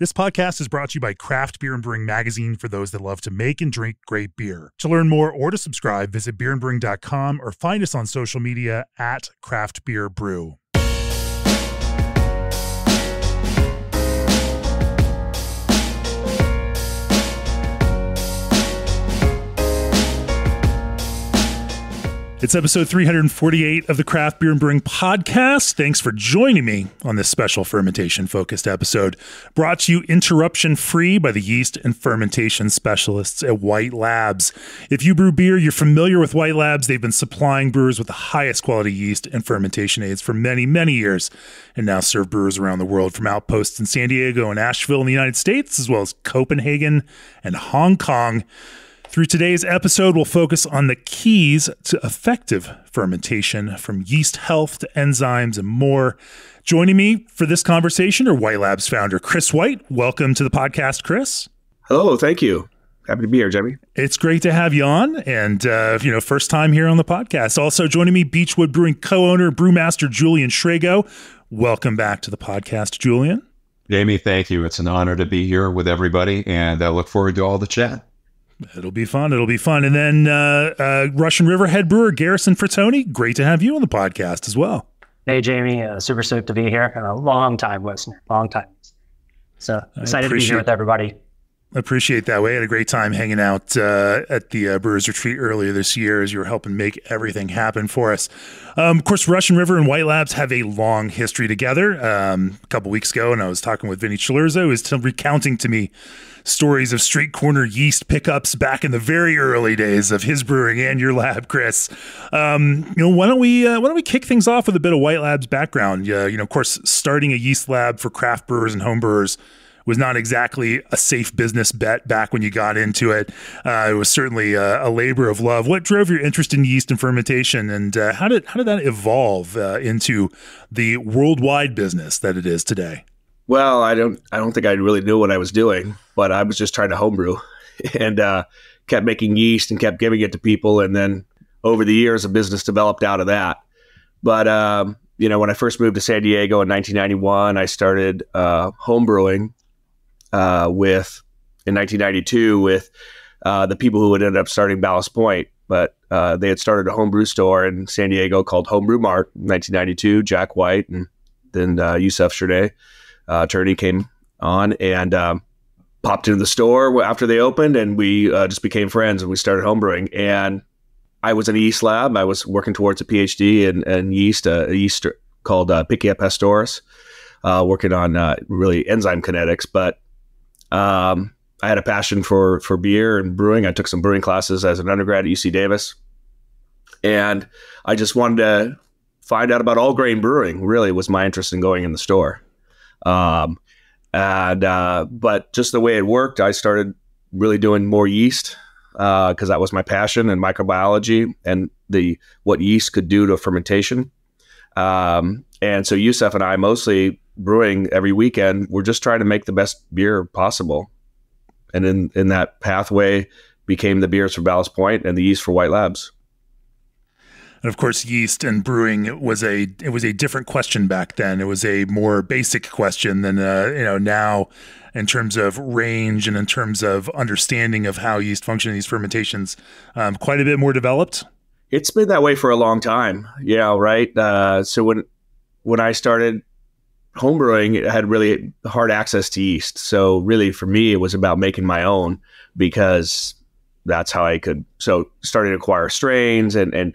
This podcast is brought to you by Craft Beer and Brewing Magazine for those that love to make and drink great beer. To learn more or to subscribe, visit beerandbrewing.com or find us on social media at Craft Beer Brew. It's episode 348 of the Craft Beer and Brewing Podcast. Thanks for joining me on this special fermentation focused episode. Brought to you interruption free by the yeast and fermentation specialists at White Labs. If you brew beer, you're familiar with White Labs. They've been supplying brewers with the highest quality yeast and fermentation aids for many, many years and now serve brewers around the world from outposts in San Diego and Asheville in the United States, as well as Copenhagen and Hong Kong. Through today's episode, we'll focus on the keys to effective fermentation from yeast health to enzymes and more. Joining me for this conversation are White Labs founder Chris White. Welcome to the podcast, Chris. Hello, thank you. Happy to be here, Jimmy. It's great to have you on, and uh, you know, first time here on the podcast. Also joining me, Beachwood Brewing co-owner, brewmaster Julian Shrago. Welcome back to the podcast, Julian. Jamie, thank you. It's an honor to be here with everybody, and I look forward to all the chat. It'll be fun. It'll be fun. And then uh, uh, Russian River head brewer Garrison Fratoni. Great to have you on the podcast as well. Hey, Jamie. Uh, super stoked to be here. a long time listener. Long time. So excited to be here with everybody. Appreciate that. We had a great time hanging out uh, at the uh, Brewers Retreat earlier this year as you were helping make everything happen for us. Um, of course, Russian River and White Labs have a long history together. Um, a couple weeks ago, and I was talking with Vinny Cilurzo, who was recounting to me stories of street corner yeast pickups back in the very early days of his brewing and your lab, Chris. Um, you know, why don't we uh, why don't we kick things off with a bit of White Lab's background? Uh, you know, of course, starting a yeast lab for craft brewers and home brewers was not exactly a safe business bet back when you got into it. Uh, it was certainly a, a, labor of love. What drove your interest in yeast and fermentation, and uh, how did how did that evolve uh, into the worldwide business that it is today? Well, I don't I don't think I really knew what I was doing, but I was just trying to homebrew, and uh, kept making yeast and kept giving it to people, and then over the years, a business developed out of that. But um, you know, when I first moved to San Diego in 1991, I started uh, homebrewing uh, with in 1992 with uh, the people who would end up starting Ballast Point. But uh, they had started a homebrew store in San Diego called Homebrew Mart in 1992. Jack White and then uh, Yusef Cherney, uh, attorney, came on and um, popped into the store after they opened, and we uh, just became friends and we started homebrewing. And I was in a yeast lab. I was working towards a PhD in, in yeast, uh, a yeast called uh, Pichia pastoris, uh, working on uh, really enzyme kinetics. But um, I had a passion for for beer and brewing. I took some brewing classes as an undergrad at UC Davis, and I just wanted to find out about all grain brewing. Really, was my interest in going in the store. Um, and uh, but just the way it worked, I started really doing more yeast uh, because uh, that was my passion and microbiology and the what yeast could do to fermentation. Um, and so Yusef and I mostly brewing every weekend. We're just trying to make the best beer possible. And in, in that pathway became the beers for Ballast Point and the yeast for White Labs. And of course, yeast and brewing was a it was a different question back then. It was a more basic question than uh, you know now in terms of range and in terms of understanding of how yeast function in these fermentations. Um, quite a bit more developed. It's been that way for a long time. Yeah, right. Uh, so when when I started homebrewing it had really hard access to yeast. So really for me, it was about making my own because that's how I could. So starting to acquire strains and, and,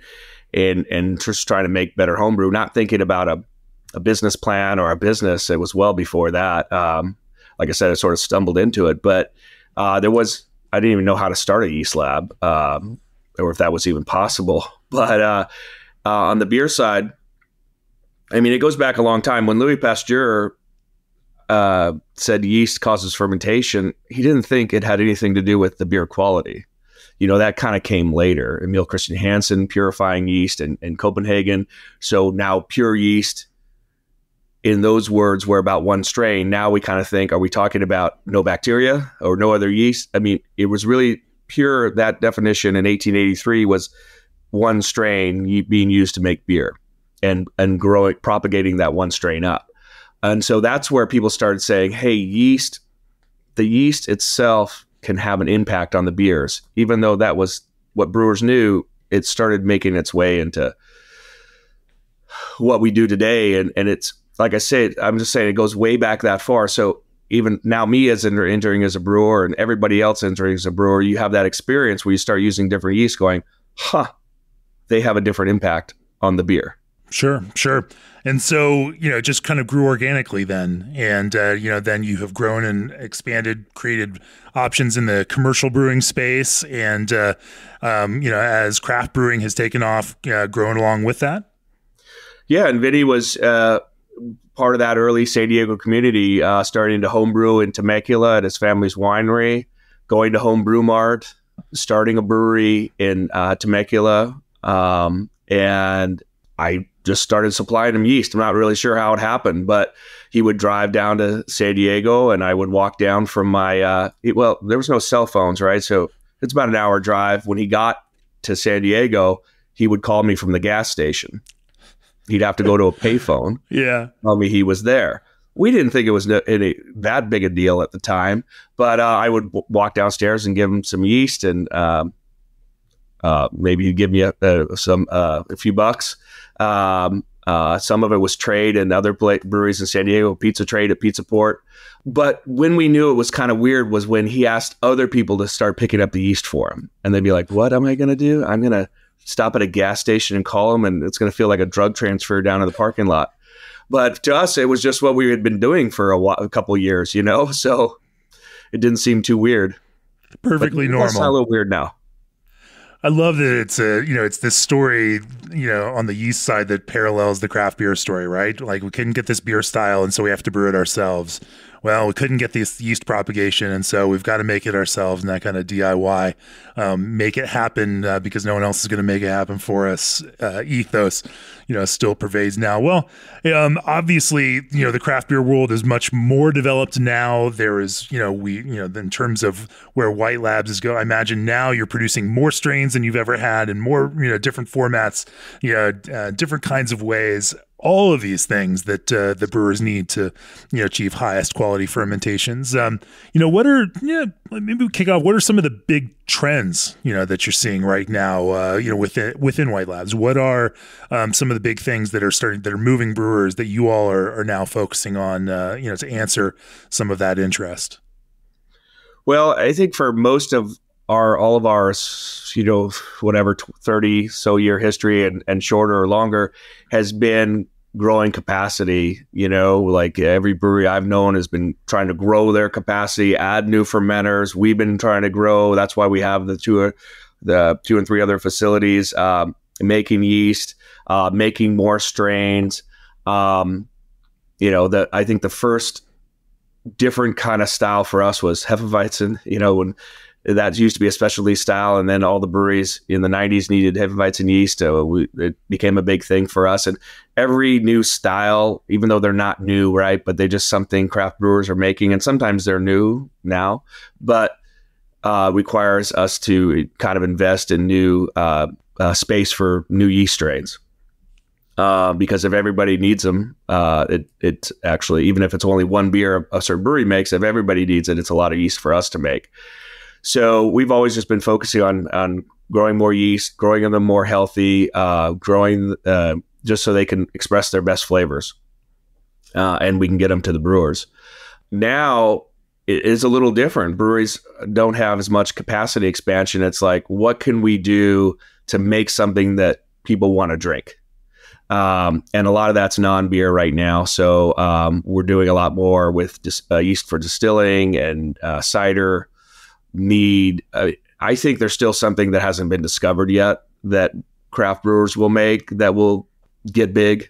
and, and just trying to make better homebrew, not thinking about a, a business plan or a business. It was well before that. Um, like I said, I sort of stumbled into it, but uh, there was, I didn't even know how to start a yeast lab um, or if that was even possible. But uh, uh, on the beer side, I mean, it goes back a long time. When Louis Pasteur uh, said yeast causes fermentation, he didn't think it had anything to do with the beer quality. You know, that kind of came later. Emil Christian Hansen purifying yeast in Copenhagen. So now pure yeast, in those words, were about one strain. Now we kind of think, are we talking about no bacteria or no other yeast? I mean, it was really pure. That definition in 1883 was one strain being used to make beer and and growing propagating that one strain up. And so that's where people started saying, "Hey, yeast the yeast itself can have an impact on the beers, even though that was what brewers knew. It started making its way into what we do today, and and it's like I said, I'm just saying it goes way back that far. So even now, me as entering as a brewer and everybody else entering as a brewer, you have that experience where you start using different yeast, going, huh, they have a different impact on the beer. Sure, sure. And so, you know, it just kind of grew organically then. And, uh, you know, then you have grown and expanded, created options in the commercial brewing space. And, uh, um, you know, as craft brewing has taken off, uh, growing along with that. Yeah. And Vinny was uh, part of that early San Diego community, uh, starting to homebrew in Temecula at his family's winery, going to Homebrew Mart, starting a brewery in uh, Temecula. Um, and I just started supplying him yeast. I'm not really sure how it happened, but he would drive down to San Diego and I would walk down from my, uh, well, there was no cell phones, right? So it's about an hour drive. When he got to San Diego, he would call me from the gas station. He'd have to go to a payphone. yeah. Tell me he was there. We didn't think it was any, that big a deal at the time, but uh, I would w- walk downstairs and give him some yeast and um, uh, maybe he'd give me a, a some uh, a few bucks um, uh, some of it was trade and other breweries in San Diego, pizza trade at Pizza Port. But when we knew it was kind of weird was when he asked other people to start picking up the yeast for him. And they'd be like, What am I going to do? I'm going to stop at a gas station and call him, and it's going to feel like a drug transfer down to the parking lot. But to us, it was just what we had been doing for a, while, a couple years, you know? So it didn't seem too weird. Perfectly but normal. It's a little weird now. I love that it's a you know it's this story you know on the yeast side that parallels the craft beer story, right? Like we couldn't get this beer style, and so we have to brew it ourselves well, we couldn't get this yeast propagation, and so we've got to make it ourselves and that kind of DIY, um, make it happen uh, because no one else is going to make it happen for us. Uh, ethos, you know, still pervades now. Well, um, obviously, you know, the craft beer world is much more developed now. There is, you know, we, you know, in terms of where White Labs is go, I imagine now you're producing more strains than you've ever had and more, you know, different formats, you know, uh, different kinds of ways all of these things that uh, the brewers need to you know achieve highest quality fermentations. Um, you know, what are yeah maybe we kick off. What are some of the big trends you know that you're seeing right now? Uh, you know, within within White Labs, what are um, some of the big things that are starting that are moving brewers that you all are, are now focusing on? Uh, you know, to answer some of that interest. Well, I think for most of our all of our you know whatever 30 so year history and, and shorter or longer has been growing capacity you know like every brewery i've known has been trying to grow their capacity add new fermenters. We've been trying to grow. That's why we have the two the two and three other facilities um, making yeast uh, making more strains. Um, you know that i think the first different kind of style for us was hefeweizen you know when that used to be a specialty style, and then all the breweries in the '90s needed Hefeweizen yeast. So we, it became a big thing for us. And every new style, even though they're not new, right, but they're just something craft brewers are making, and sometimes they're new now, but uh, requires us to kind of invest in new uh, uh, space for new yeast strains. Uh, because if everybody needs them, uh, it it actually even if it's only one beer a certain brewery makes, if everybody needs it, it's a lot of yeast for us to make. So we've always just been focusing on on growing more yeast, growing them more healthy, uh, growing uh, just so they can express their best flavors, uh, and we can get them to the brewers. Now it is a little different. Breweries don't have as much capacity expansion. It's like, what can we do to make something that people want to drink? Um, and a lot of that's non-beer right now. So um, we're doing a lot more with dis- uh, yeast for distilling and uh, cider need. Uh, I think there's still something that hasn't been discovered yet that craft brewers will make that will get big.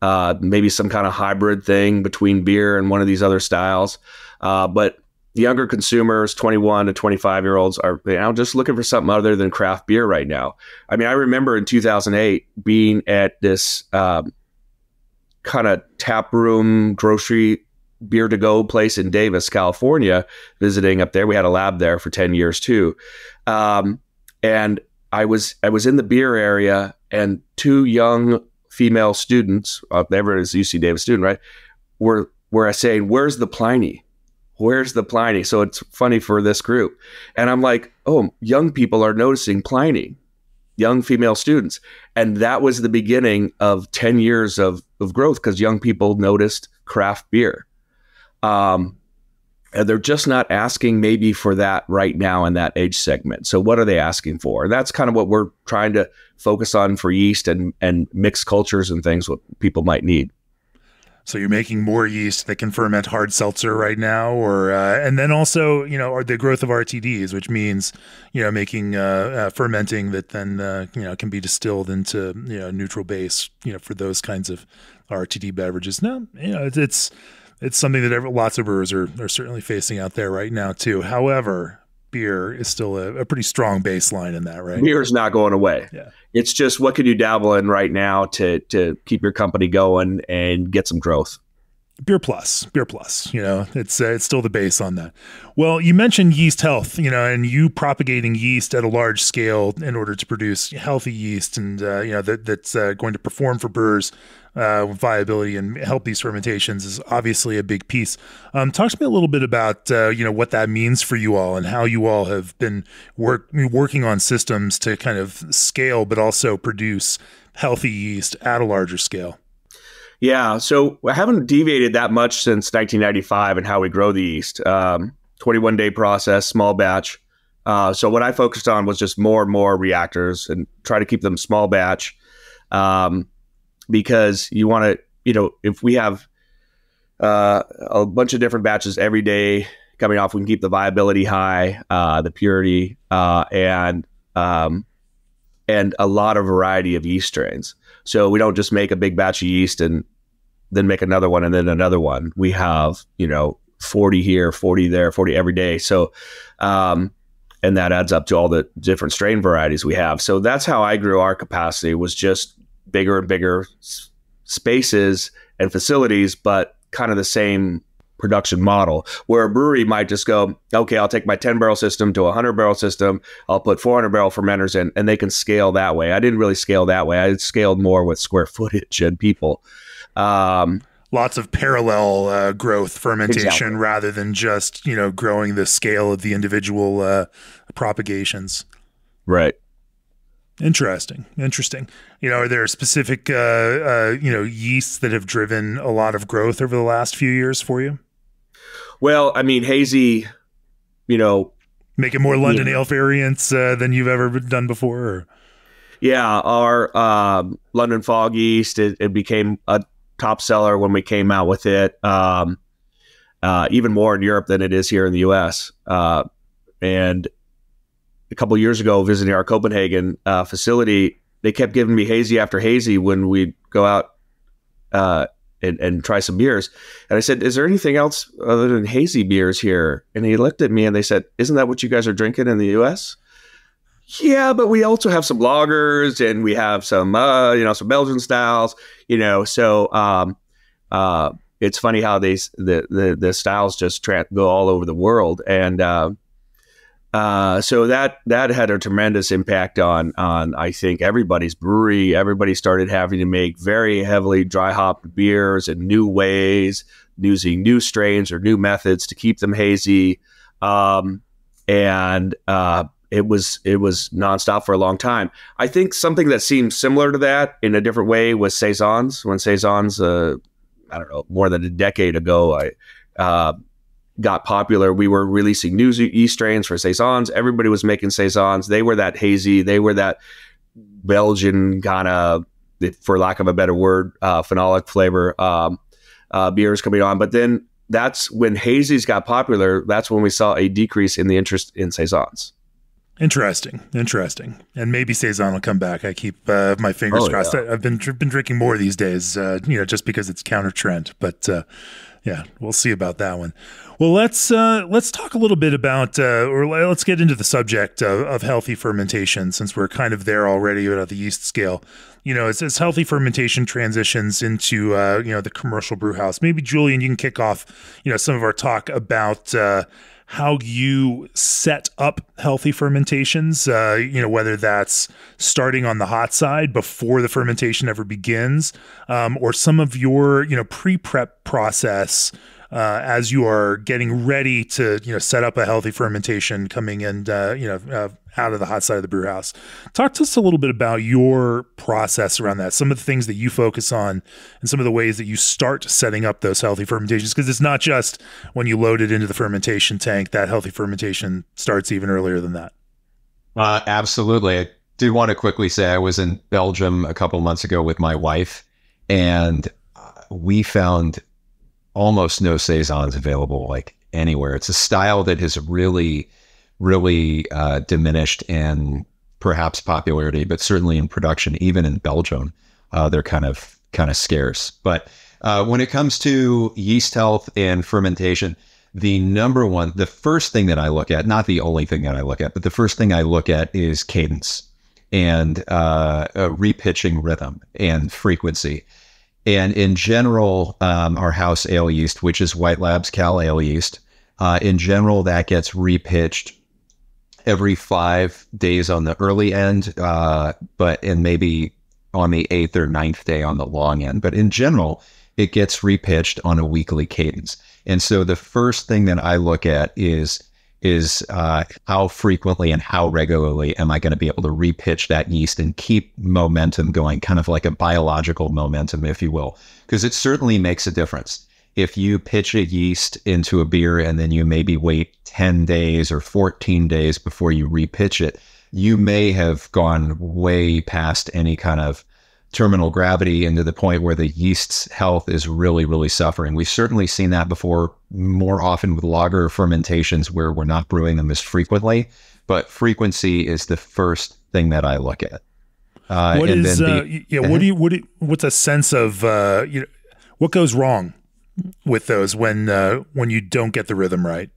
Uh, maybe some kind of hybrid thing between beer and one of these other styles. Uh, but younger consumers, 21 to 25 year olds, are you know, just looking for something other than craft beer right now. I mean, I remember in 2008 being at this um, kind of tap room grocery beer to go place in Davis, California, visiting up there. We had a lab there for 10 years too. Um, and I was I was in the beer area and two young female students, uh, ever is UC Davis student, right? Were were saying, "Where's the Pliny? where's the Pliny? So it's funny for this group. And I'm like, oh, young people are noticing Pliny, young female students. And that was the beginning of 10 years of, of growth because young people noticed craft beer. Um, and they're just not asking maybe for that right now in that age segment. So what are they asking for? And that's kind of what we're trying to focus on for yeast and, and mixed cultures and things what people might need. So you're making more yeast that can ferment hard seltzer right now, or uh, and then also you know the growth of RTDs, which means you know making uh, uh, fermenting that then uh, you know can be distilled into you know neutral base you know for those kinds of RTD beverages. Now you know it's it's, it's something that lots of brewers are are certainly facing out there right now too. However, beer is still a, a pretty strong baseline in that, right? Beer is not going away. Yeah. It's just what can you dabble in right now to to keep your company going and get some growth. Beer plus, beer plus. You know, it's uh, it's still the base on that. Well, you mentioned yeast health, you know, and you propagating yeast at a large scale in order to produce healthy yeast, and uh, you know that that's uh, going to perform for brewers uh, viability and help these fermentations is obviously a big piece. Um, talk to me a little bit about uh, you know what that means for you all and how you all have been work, working on systems to kind of scale, but also produce healthy yeast at a larger scale. Yeah, so I haven't deviated that much since 1995 and how we grow the yeast. Um, 21 day process, small batch. Uh, so what I focused on was just more and more reactors and try to keep them small batch. Um, because you want to, you know, if we have uh, a bunch of different batches every day coming off, we can keep the viability high, uh, the purity, uh, and um, and a lot of variety of yeast strains. So we don't just make a big batch of yeast and then make another one and then another one. We have, you know, 40 here, 40 there, 40 every day. So, um, and that adds up to all the different strain varieties we have. So that's how I grew our capacity was just bigger and bigger spaces and facilities, but kind of the same production model where a brewery might just go, okay, I'll take my 10 barrel system to a 100 barrel system. I'll put 400 barrel fermenters in and they can scale that way. I didn't really scale that way. I scaled more with square footage and people. Um, Lots of parallel uh, growth fermentation exactly. rather than just, you know, growing the scale of the individual uh, propagations. Right. Interesting. Interesting. You know, are there specific, uh, uh, you know, yeasts that have driven a lot of growth over the last few years for you? Well, I mean, hazy, you know, making more London Ale variants uh, than you've ever done before. Or? Yeah, our um, London Fog yeast it, it, became a top seller when we came out with it. Um, uh, even more in Europe than it is here in the U.S. Uh, and a couple years ago visiting our Copenhagen uh, facility, they kept giving me hazy after hazy when we'd go out uh, and, and, try some beers. And I said, "Is there anything else other than hazy beers here?" And he looked at me and they said, "Isn't that what you guys are drinking in the U.S.?" Yeah, but we also have some lagers and we have some, uh, you know, some Belgian styles, you know. So um, uh, it's funny how these the the, the styles just tra- go all over the world and. Uh, uh, so that that had a tremendous impact on on I think everybody's brewery. Everybody started having to make very heavily dry hopped beers in new ways, using new strains or new methods to keep them hazy. Um, and uh, it was it was nonstop for a long time. I think something that seemed similar to that in a different way was saisons. When saisons, uh, I don't know, more than a decade ago, I uh, got popular, we were releasing new yeast strains for saisons. Everybody was making saisons. They were that hazy. They were that Belgian kind of, for lack of a better word, uh, phenolic flavor um, uh, beers coming on. But then that's when hazies got popular. That's when we saw a decrease in the interest in saisons. Interesting, interesting, and maybe saison will come back. I keep uh, my fingers oh, crossed. Yeah. I've been been drinking more these days, uh, you know, just because it's counter trend. But uh, yeah, we'll see about that one. Well, let's uh, let's talk a little bit about, uh, or let's get into the subject of, of, healthy fermentation, since we're kind of there already about the yeast scale. You know, as, as healthy fermentation transitions into uh, you know the commercial brew house, maybe Julian, you can kick off you know some of our talk about uh, how you set up healthy fermentations, uh, you know, whether that's starting on the hot side before the fermentation ever begins, um, or some of your, you know, pre prep process uh, as you are getting ready to you know set up a healthy fermentation coming in uh, you know uh, out of the hot side of the brew house. Talk to us a little bit about your process around that. Some of the things that you focus on, and some of the ways that you start setting up those healthy fermentations. Because it's not just when you load it into the fermentation tank that healthy fermentation starts even earlier than that. Uh, absolutely. I do want to quickly say I was in Belgium a couple months ago with my wife, and we found almost no saisons available like anywhere. It's a style that has really, really uh, diminished in perhaps popularity, but certainly in production, even in Belgium, uh, they're kind of kind of scarce. But uh, when it comes to yeast health and fermentation, the number one, the first thing that I look at, not the only thing that I look at, but the first thing I look at is cadence and uh, repitching rhythm and frequency. And in general, um, our house ale yeast, which is White Labs Cal Ale yeast, uh, in general, that gets repitched every five days on the early end, uh, but and maybe on the eighth or ninth day on the long end. But in general, it gets repitched on a weekly cadence. And so the first thing that I look at is is uh, how frequently and how regularly am I going to be able to repitch that yeast and keep momentum going, kind of like a biological momentum, if you will, because it certainly makes a difference. If you pitch a yeast into a beer and then you maybe wait 10 days or 14 days before you repitch it, you may have gone way past any kind of terminal gravity into the point where the yeast's health is really, really suffering. We've certainly seen that before, more often with lager fermentations where we're not brewing them as frequently, but frequency is the first thing that I look at. Uh, what is, the, uh, yeah, what do you, what do you, what's a sense of, uh, you know, what goes wrong with those when, uh, when you don't get the rhythm right?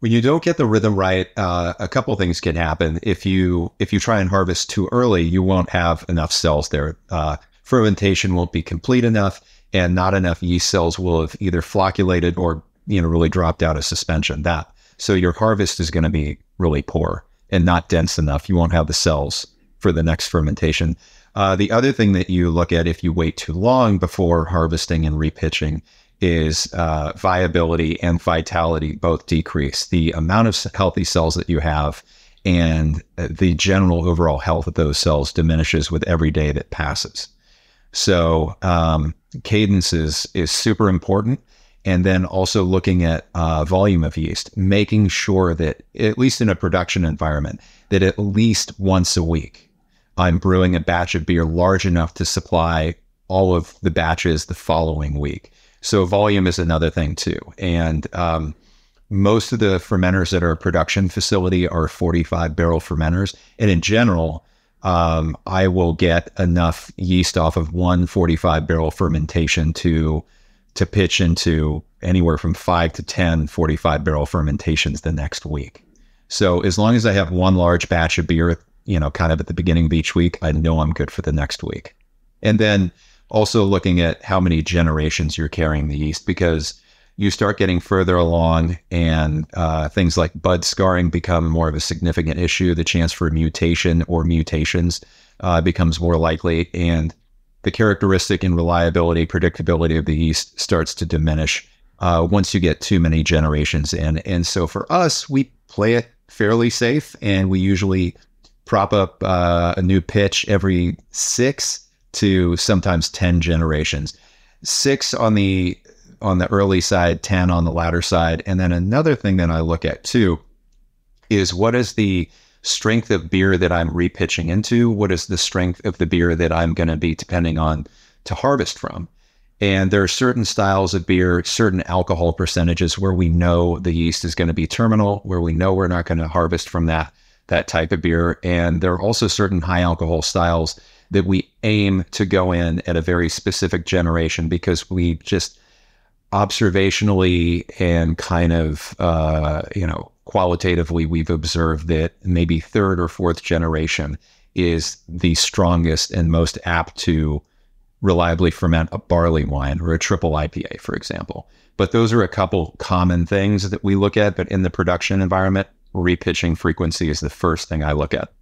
When you don't get the rhythm right, uh, a couple things can happen. If you if you try and harvest too early, you won't have enough cells there. Uh, fermentation won't be complete enough, and not enough yeast cells will have either flocculated or you know really dropped out of suspension. That so your harvest is going to be really poor and not dense enough. You won't have the cells for the next fermentation. Uh, the other thing that you look at if you wait too long before harvesting and repitching is uh, viability and vitality both decrease. The amount of healthy cells that you have and the general overall health of those cells diminishes with every day that passes. So um, cadence is is super important, and then also looking at uh, volume of yeast, making sure that at least in a production environment, that at least once a week, I'm brewing a batch of beer large enough to supply all of the batches the following week. So volume is another thing too. And um, most of the fermenters that are a production facility are 45 barrel fermenters. And in general, um, I will get enough yeast off of one 45 barrel fermentation to to pitch into anywhere from five to 10 45 barrel fermentations the next week. So as long as I have one large batch of beer, you know, kind of at the beginning of each week, I know I'm good for the next week. And then also looking at how many generations you're carrying the yeast because you start getting further along and uh, things like bud scarring become more of a significant issue. The chance for mutation or mutations uh, becomes more likely, and the characteristic and reliability, predictability of the yeast starts to diminish uh, once you get too many generations in. And so for us, we play it fairly safe, and we usually prop up uh, a new pitch every six to sometimes 10 generations. Six on the on the early side, 10 on the latter side. And then another thing that I look at too is what is the strength of beer that I'm repitching into? What is the strength of the beer that I'm going to be depending on to harvest from? And there are certain styles of beer, certain alcohol percentages where we know the yeast is going to be terminal, where we know we're not going to harvest from that that type of beer. And there are also certain high alcohol styles that we aim to go in at a very specific generation because we just observationally and kind of uh, you know qualitatively we've observed that maybe third or fourth generation is the strongest and most apt to reliably ferment a barley wine or a triple IPA, for example. But those are a couple common things that we look at. But in the production environment, repitching frequency is the first thing I look at.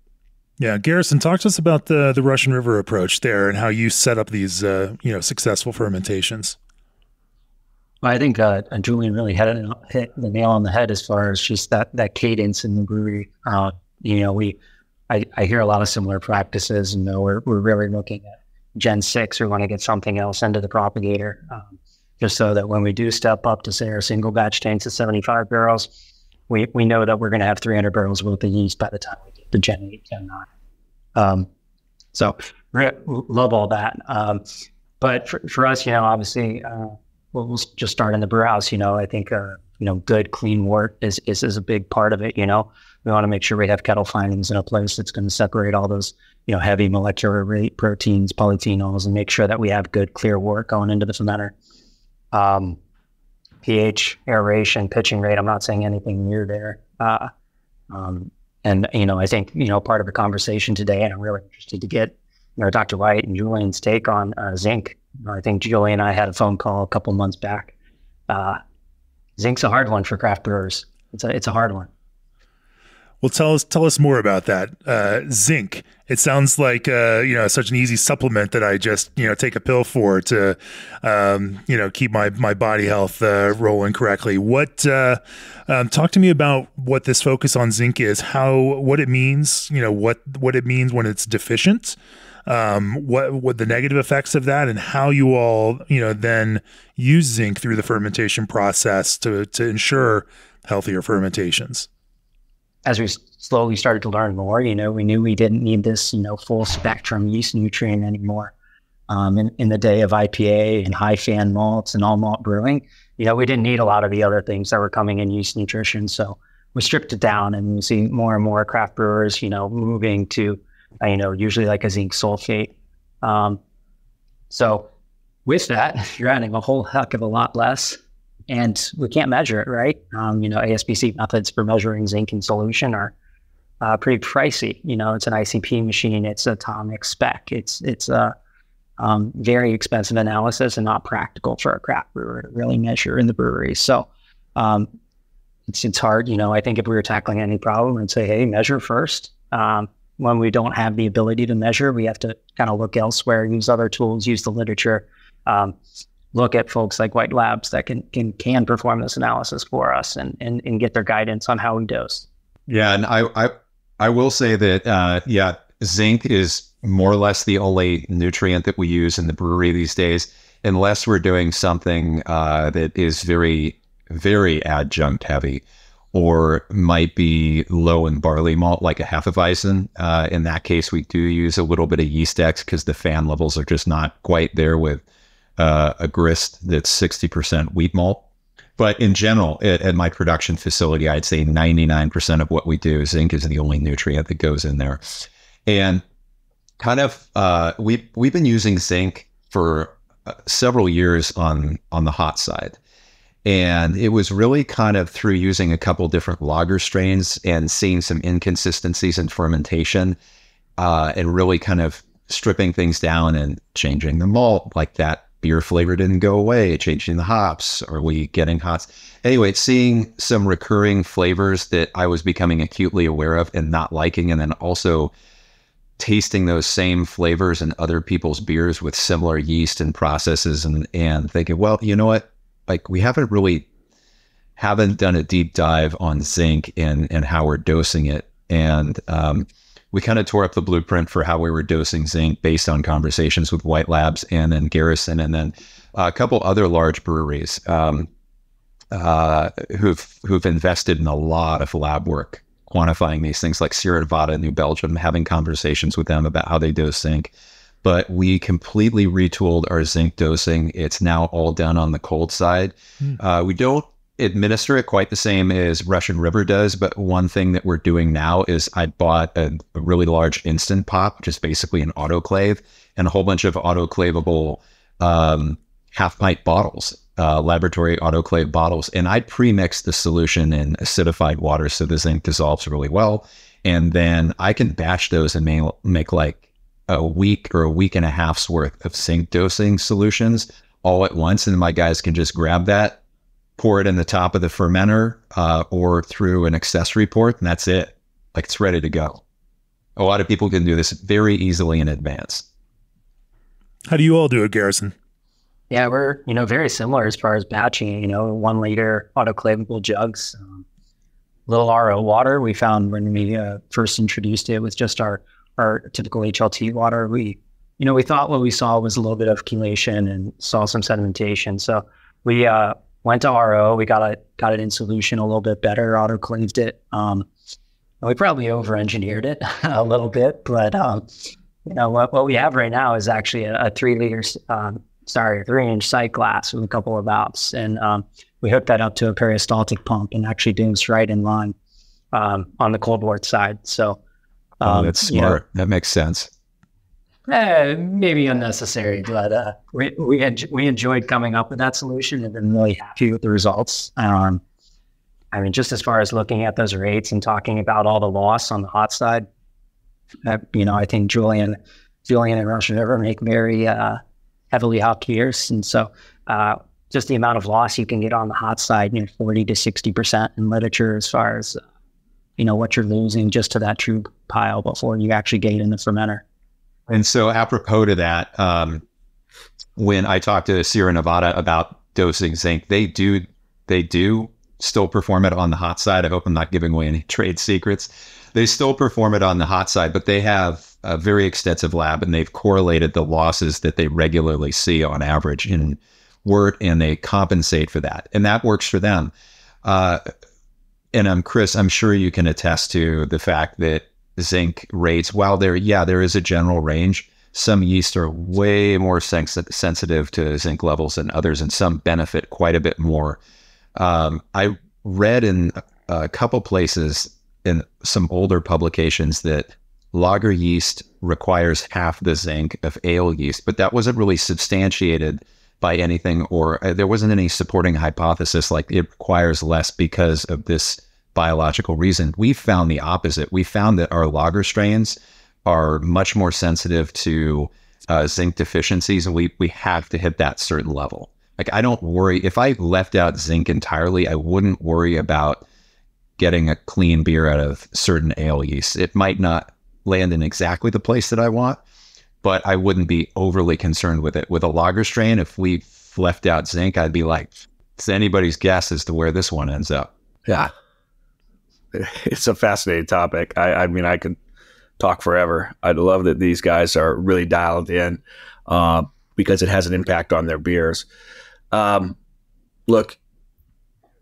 Yeah, Garrison, talk to us about the the Russian River approach there and how you set up these uh, you know successful fermentations. Well, I think uh, Julian really hit, it, hit the nail on the head as far as just that that cadence in the brewery. Uh, you know, we I, I hear a lot of similar practices, and you know, we're we're really looking at Gen six. We want to get something else into the propagator, um, just so that when we do step up to say our single batch tanks at seventy five barrels, we we know that we're going to have three hundred barrels worth of yeast by the time we to Gen eight, Gen nine. Um, so love all that. Um, but for, for us, you know, obviously, uh, we'll, we'll, just start in the brew house. You know, I think, uh, you know, good clean wort is, is, is a big part of it. You know, we want to make sure we have kettle finings in a place that's going to separate all those, you know, heavy molecular weight proteins, polyphenols, and make sure that we have good clear wort going into the fermenter. Um, pH, aeration, pitching rate. I'm not saying anything near there. Uh, um, and you know, I think you know part of the conversation today, and I'm really interested to get you know Dr. White and Julian's take on uh, zinc. I think Julian and I had a phone call a couple months back. Uh, zinc's a hard one for craft brewers. It's a it's a hard one. Well, tell us tell us more about that uh, zinc. It sounds like uh, you know such an easy supplement that I just you know take a pill for to um, you know keep my my body health uh, rolling correctly. What uh, um, talk to me about what this focus on zinc is, how what it means, you know what what it means when it's deficient, um, what what the negative effects of that, and how you all you know then use zinc through the fermentation process to to ensure healthier fermentations as we slowly started to learn more, you know, we knew we didn't need this, you know, full spectrum yeast nutrient anymore. Um, in, in the day of IPA and high fan malts and all malt brewing, you know, we didn't need a lot of the other things that were coming in yeast nutrition. So we stripped it down and we see more and more craft brewers, you know, moving to, uh, you know, usually like a zinc sulfate. Um, so with that, you're adding a whole heck of a lot less and we can't measure it, right? Um, you know, ASBC methods for measuring zinc in solution are uh, pretty pricey. You know, it's an ICP machine, it's atomic spec, it's it's a um, very expensive analysis and not practical for a craft brewer to really measure in the brewery. So um, it's it's hard. You know, I think if we were tackling any problem and say, hey, measure first. Um, when we don't have the ability to measure, we have to kind of look elsewhere, use other tools, use the literature. Look at folks like White Labs that can can can perform this analysis for us and and, and get their guidance on how we dose. Yeah, and I I, I will say that uh, yeah, zinc is more or less the only nutrient that we use in the brewery these days, unless we're doing something uh, that is very very adjunct heavy. Or might be low in barley malt, like a Hefeweizen. Uh, in that case, we do use a little bit of Yeastex because the fan levels are just not quite there with uh, a grist that's 60% wheat malt. But in general, at, at, my production facility, I'd say 99% of what we do, zinc is the only nutrient that goes in there. And kind of, uh, we, we've been using zinc for uh, several years on, on the hot side. And it was really kind of through using a couple different lager strains and seeing some inconsistencies in fermentation uh, and really kind of stripping things down and changing the malt like that beer flavor didn't go away, changing the hops. Are we getting hops? Anyway, seeing some recurring flavors that I was becoming acutely aware of and not liking, and then also tasting those same flavors in other people's beers with similar yeast and processes and and thinking, well, you know what? Like we haven't really haven't done a deep dive on zinc and and how we're dosing it. And um, we kind of tore up the blueprint for how we were dosing zinc based on conversations with White Labs and then Garrison and then a couple other large breweries um, uh, who've who've invested in a lot of lab work quantifying these things, like Sierra Nevada, New Belgium, having conversations with them about how they dose zinc. But we completely retooled our zinc dosing. It's now all done on the cold side. Mm. Uh, we don't administer it quite the same as Russian River does, but one thing that we're doing now is I bought a, a really large Instant Pot, which is basically an autoclave, and a whole bunch of autoclavable um, half pint bottles, uh, laboratory autoclave bottles, and I pre-mix the solution in acidified water so the zinc dissolves really well, and then I can batch those and make, make like a week or a week and a half's worth of zinc dosing solutions all at once, and my guys can just grab that pour it in the top of the fermenter uh, or through an accessory port, and that's it. Like it's ready to go. A lot of people can do this very easily in advance. How do you all do it, Garrison? Yeah, we're you know very similar as far as batching. You know, one liter autoclavable jugs, um, little RO water. We found when we uh, first introduced it with just our our typical HLT water. We you know we thought what we saw was a little bit of chelation and saw some sedimentation. So we uh, went to RO. We got it got it in solution a little bit better. Autoclaved it. Um, we probably over engineered it a little bit, but um, you know what, what we have right now is actually a, a three liter um, sorry, three inch sight glass with a couple of valves. And um, we hooked that up to a peristaltic pump and actually doing this right in line um, on the cold wort side. So oh, um, oh, that's smart. You know, that makes sense. Eh, maybe unnecessary, but uh, we we, en- we enjoyed coming up with that solution and been really happy with the results. Um, I mean, just as far as looking at those rates and talking about all the loss on the hot side, uh, you know, I think Julian, Julian and Russian River make very uh, heavily hot gears. And so uh, just the amount of loss you can get on the hot side, you know, 40 to 60% in literature as far as, you know, what you're losing just to that trub pile before you actually get it in the fermenter. And so apropos to that, um, when I talked to Sierra Nevada about dosing zinc, they do, they do still perform it on the hot side. I hope I'm not giving away any trade secrets. They still perform it on the hot side, but they have a very extensive lab and they've correlated the losses that they regularly see on average in wort and they compensate for that. And that works for them. Uh, and I'm Chris, I'm sure you can attest to the fact that zinc rates, while there, yeah, there is a general range, some yeast are way more sens- sensitive to zinc levels than others, and some benefit quite a bit more. Um, I read in a couple places in some older publications that lager yeast requires half the zinc of ale yeast, but that wasn't really substantiated by anything, or uh, there wasn't any supporting hypothesis like it requires less because of this biological reason. We found the opposite. We found that our lager strains are much more sensitive to uh, zinc deficiencies, and we we have to hit that certain level. Like I don't worry if I left out zinc entirely, I wouldn't worry about getting a clean beer out of certain ale yeast. It might not land in exactly the place that I want, but I wouldn't be overly concerned with it. With a lager strain, if we left out zinc, I'd be like, it's anybody's guess as to where this one ends up. Yeah. It's a fascinating topic. I, I mean, I could talk forever. I love that these guys are really dialed in uh, because it has an impact on their beers. Um, look,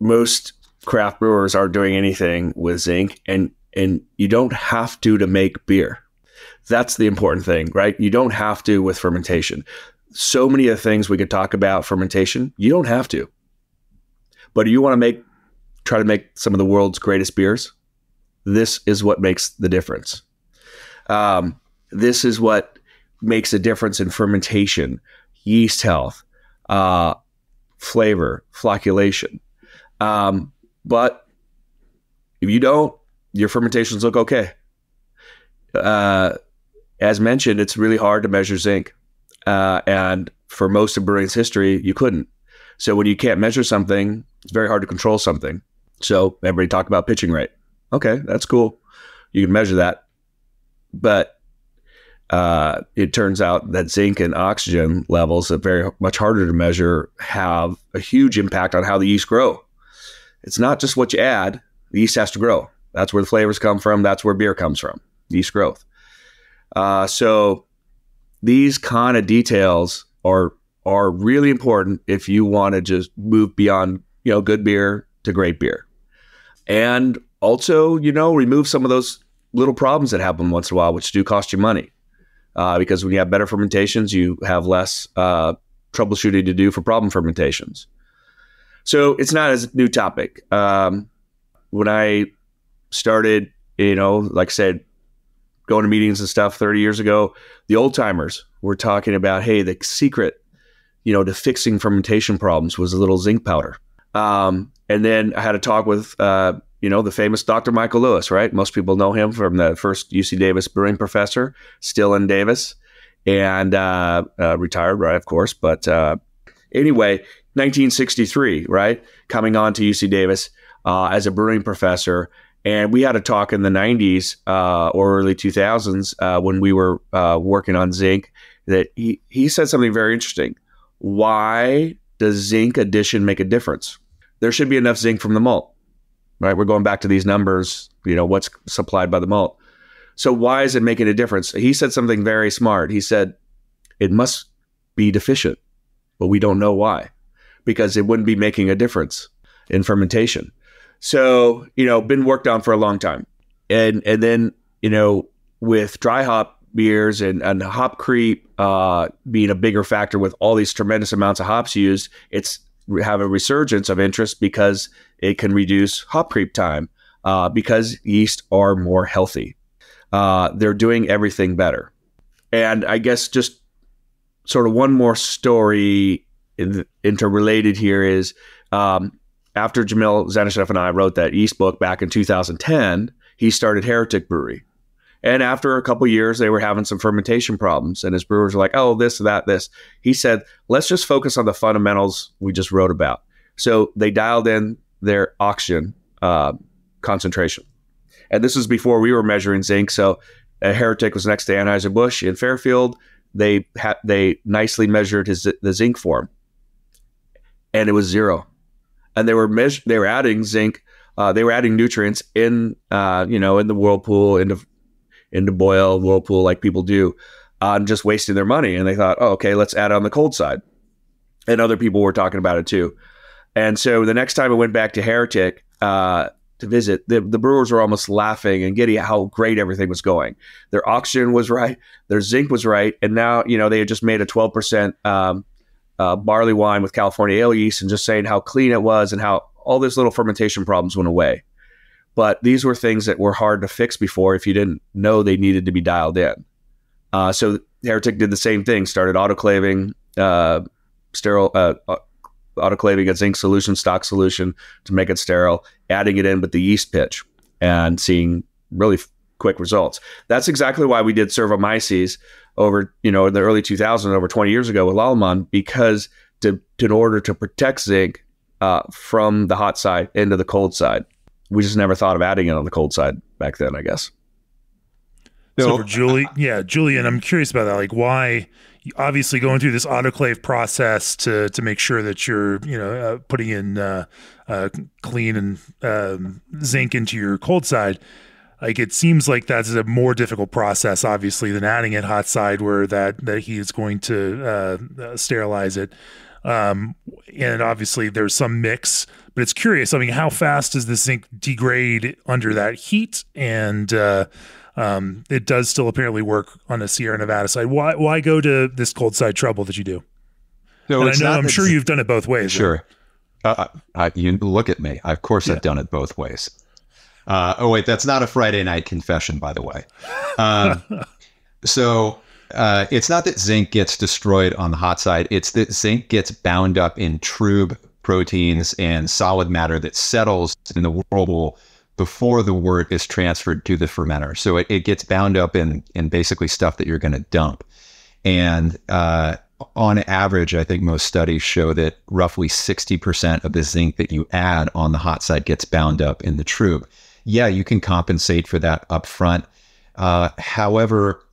most craft brewers aren't doing anything with zinc, and and you don't have to to make beer. That's the important thing, right? You don't have to with fermentation. So many of the things we could talk about fermentation, you don't have to. But you want to make try to make some of the world's greatest beers, this is what makes the difference. Um, this is what makes a difference in fermentation, yeast health, uh, flavor, flocculation. Um, but if you don't, your fermentations look okay. Uh, as mentioned, it's really hard to measure zinc. Uh, and for most of brewing's history, you couldn't. So when you can't measure something, it's very hard to control something. So everybody talk about pitching rate. Okay, that's cool. You can measure that. But uh, it turns out that zinc and oxygen levels that very much harder to measure have a huge impact on how the yeast grow. It's not just what you add; the yeast has to grow. That's where the flavors come from. That's where beer comes from, yeast growth. Uh, so these kind of details are are really important if you want to just move beyond you know good beer to great beer, and also you know remove some of those little problems that happen once in a while, which do cost you money. Uh, because when you have better fermentations, you have less uh, troubleshooting to do for problem fermentations. So it's not as new topic. Um, when I started, you know, like I said, going to meetings and stuff 30 years ago, the old timers were talking about, hey, the secret, you know, to fixing fermentation problems was a little zinc powder. Um, and then I had a talk with, uh, you know, the famous Dr. Michael Lewis, right? Most people know him from the first UC Davis brewing professor, still in Davis, and uh, uh, retired, right, of course. But uh, anyway, 1963, right? Coming on to UC Davis uh, as a brewing professor and we had a talk in the 90s uh, or early 2000s uh, when we were working on zinc that he, he said something very interesting. why does zinc addition make a difference? There should be enough zinc from the malt, right? We're going back to these numbers, you know, what's supplied by the malt. So why is it making a difference? He said something very smart. He said, it must be deficient, but we don't know why because it wouldn't be making a difference in fermentation. So, you know, been worked on for a long time. And and then, you know, with dry hop beers and, and hop creep uh, being a bigger factor with all these tremendous amounts of hops used, it's have a resurgence of interest because it can reduce hop creep time uh, because yeast are more healthy. Uh, they're doing everything better. And I guess just sort of one more story in, interrelated here is um, after Jamil Zainasheff and I wrote that yeast book back in 2010, he started Heretic Brewery. And after a couple years, they were having some fermentation problems. And his brewers were like, oh, this, that, this. He said, let's just focus on the fundamentals we just wrote about. So they dialed in their oxygen uh, concentration. And this was before we were measuring zinc. So a Heretic was next to Anheuser-Busch in Fairfield. They ha- they nicely measured his the zinc form, and it was zero. And they were meas- they were adding zinc, uh, they were adding nutrients in uh, you know in the whirlpool into into boil whirlpool like people do, and just wasting their money. And they thought, oh, okay, let's add on the cold side. And other people were talking about it too. And so the next time I went back to Heretic uh, to visit, the, the brewers were almost laughing and giddy how great everything was going. Their oxygen was right, their zinc was right, and now you know they had just made a twelve percent um, uh, barley wine with California ale yeast, and just saying how clean it was and how all these little fermentation problems went away. But these were things that were hard to fix before if you didn't know they needed to be dialed in. Uh, so Heretic did the same thing, started autoclaving, uh, sterile, uh, autoclaving a zinc solution, stock solution to make it sterile, adding it in with the yeast pitch, and seeing really f- quick results. That's exactly why we did Servomyces over, you know, in the early 2000s, over 20 years ago with Lallemand, because to, to in order to protect zinc uh, from the hot side into the cold side we just never thought of adding it on the cold side back then, I guess. So for Julie, yeah, Julian, I'm curious about that. Like, why? Obviously, going through this autoclave process to to make sure that you're, you know, uh, putting in uh, uh, clean and um, zinc into your cold side. Like, it seems like that's a more difficult process, obviously, than adding it hot side, where that that he is going to uh, uh, sterilize it. Um, and obviously, there's some mix but it's curious. I mean, how fast does the zinc degrade under that heat? And uh, um, it does still apparently work on the Sierra Nevada side. Why why go to this cold side trouble that you do? No, and I know I'm sure you've done it both ways. Sure. Uh, I, you look at me. Of course, yeah. I've done it both ways. Uh, oh wait, that's not a Friday night confession, by the way. Um, so uh, it's not that zinc gets destroyed on the hot side; it's that zinc gets bound up in trub proteins and solid matter that settles in the whirlpool before the wort is transferred to the fermenter. So it, it gets bound up in in basically stuff that you're going to dump. And uh, on average, I think most studies show that roughly 60% of the zinc that you add on the hot side gets bound up in the trub. Yeah, you can compensate for that up front. Uh, however,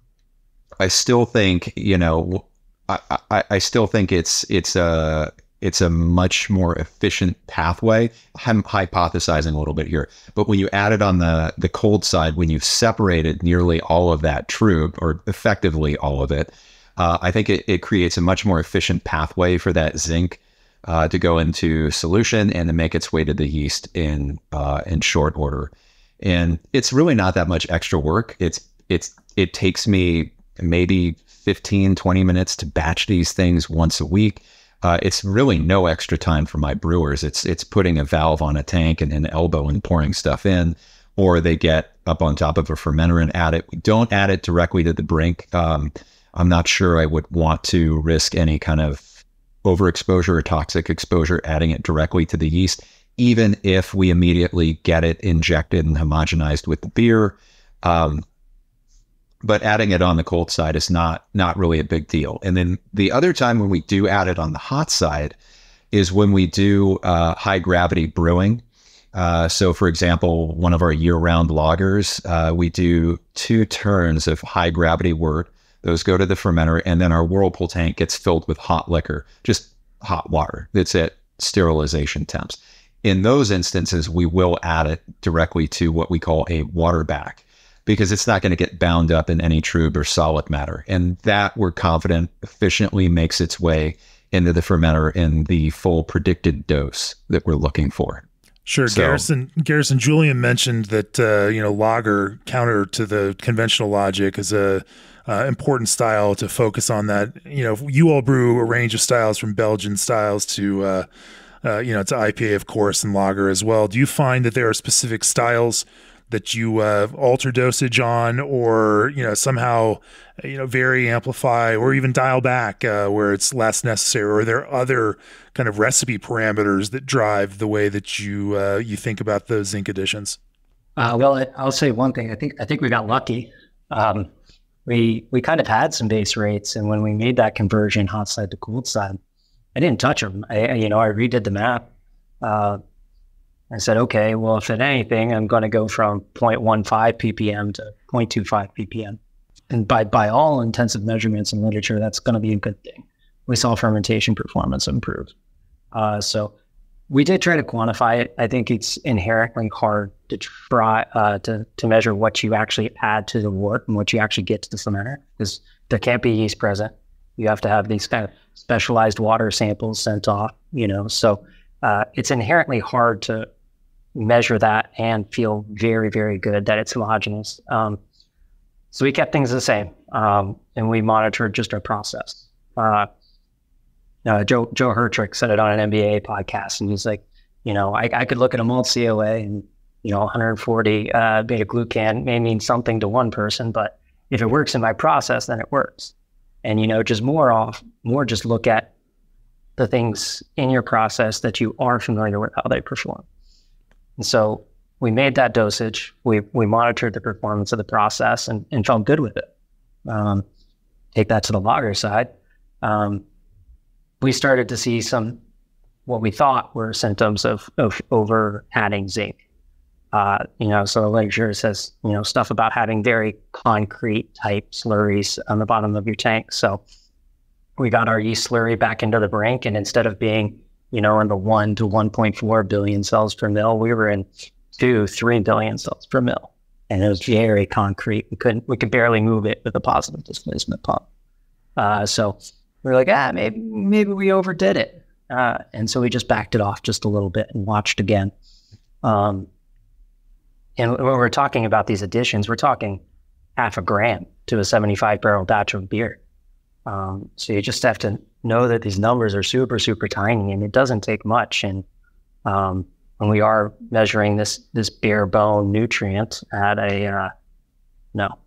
I still think, you know, I, I, I still think it's it's a it's a much more efficient pathway. I'm hypothesizing a little bit here, but when you add it on the the cold side, when you've separated nearly all of that trub or effectively all of it, uh, I think it, it creates a much more efficient pathway for that zinc uh, to go into solution and to make its way to the yeast in uh, in short order. And it's really not that much extra work. It's it's it takes me maybe 15 20 minutes to batch these things once a week uh, it's really no extra time for my brewers. It's it's putting a valve on a tank and an elbow and pouring stuff in, or they get up on top of a fermenter and add it. We don't add it directly to the brink. Um, I'm not sure I would want to risk any kind of overexposure or toxic exposure adding it directly to the yeast, even if we immediately get it injected and homogenized with the beer. Um, but adding it on the cold side is not not really a big deal. And then the other time when we do add it on the hot side is when we do uh, high gravity brewing. Uh, so, for example, one of our year round lagers, uh, we do two turns of high gravity wort Those go to the fermenter, and then our whirlpool tank gets filled with hot liquor, just hot water. That's at sterilization temps. In those instances, we will add it directly to what we call a water back because it's not going to get bound up in any trub or solid matter. And that we're confident efficiently makes its way into the fermenter in the full predicted dose that we're looking for. Sure, so, Garrison. Garrison Julian mentioned that uh, you know lager counter to the conventional logic is a uh, important style to focus on. That you know you all brew a range of styles from Belgian styles to uh, uh, you know to IPA of course and lager as well. Do you find that there are specific styles that you uh, alter dosage on, or you know somehow you know vary, amplify, or even dial back uh, where it's less necessary? Or are there other kind of recipe parameters that drive the way that you uh, you think about those zinc additions? Uh, well, I'll say one thing. I think I think we got lucky. Um, we we kind of had some base rates, and when we made that conversion, hot side to cold side, I didn't touch them. I you know I redid the map. I said, okay, well, if at anything, I'm going to go from 0.15 ppm to 0.25 ppm. And by, by all intensive measurements in literature, that's going to be a good thing. We saw fermentation performance improve. Uh, so we did try to quantify it. I think it's inherently hard to try uh, to, to measure what you actually add to the wort and what you actually get to the fermenter because there can't be yeast present. You have to have these kind of specialized water samples sent off, you know. So uh, it's inherently hard to measure that and feel very, very good that it's homogenous. Um, so we kept things the same, um, and we monitored just our process. Uh, uh, Joe Joe Hertrich said it on an MBA podcast, and he's like, you know, I, I could look at a malt COA and you know 140 uh, beta glucan may mean something to one person, but if it works in my process, then it works. And you know, just more off, more just look at the things in your process that you are familiar with how they perform. And so we made that dosage. We we monitored the performance of the process and, and felt good with it. Um, take that to the lager side. Um, we started to see some what we thought were symptoms of, of over adding zinc. Uh, you know, so the literature says, you know, stuff about having very concrete type slurries on the bottom of your tank. So we got our yeast slurry back into the brink, and instead of being you know, in the one to 1.4 billion cells per mil. We were in two, three billion cells per mil. And it was very concrete. We couldn't, we could barely move it with a positive displacement pump. Uh, so we were like, ah, maybe, maybe we overdid it. Uh, and so we just backed it off just a little bit and watched again. Um, and when we're talking about these additions, we're talking half a gram to a 75 barrel batch of beer. Um, so you just have to know that these numbers are super, super tiny and it doesn't take much. And um, when we are measuring this this bare bone nutrient at a uh, no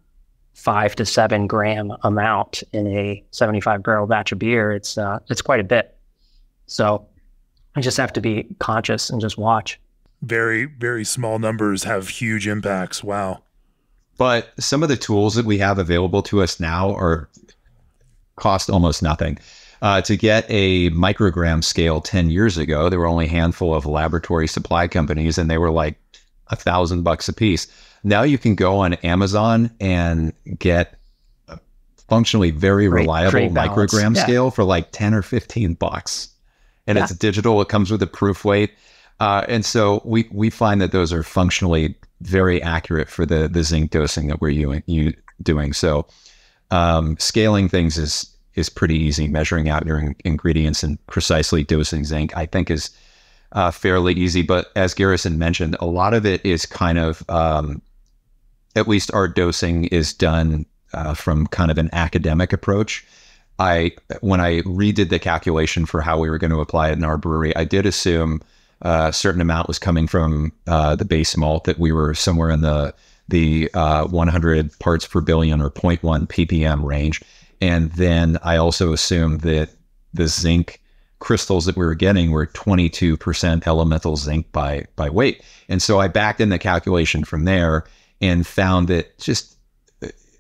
five to seven gram amount in a 75 barrel batch of beer, it's uh, it's quite a bit. So I just have to be conscious and just watch. Very, very small numbers have huge impacts. Wow. But some of the tools that we have available to us now are cost almost nothing. Uh, to get a microgram scale 10 years ago, there were only a handful of laboratory supply companies and they were like a thousand bucks a piece. Now you can go on Amazon and get a functionally very great, reliable great microgram yeah. scale for like 10 or 15 bucks. And yeah. it's digital, it comes with a proof weight. Uh, and so we, we find that those are functionally very accurate for the, the zinc dosing that we're u- doing. So um, scaling things is is pretty easy. Measuring out your in- ingredients and precisely dosing zinc, I think, is uh, fairly easy. But as Garrison mentioned, a lot of it is kind of, um, at least our dosing is done uh, from kind of an academic approach. I when I redid the calculation for how we were going to apply it in our brewery, I did assume uh, a certain amount was coming from uh, the base malt that we were somewhere in the the uh, 100 parts per billion or 0.1 ppm range. And then I also assumed that the zinc crystals that we were getting were 22% elemental zinc by by weight. And so I backed in the calculation from there and found that just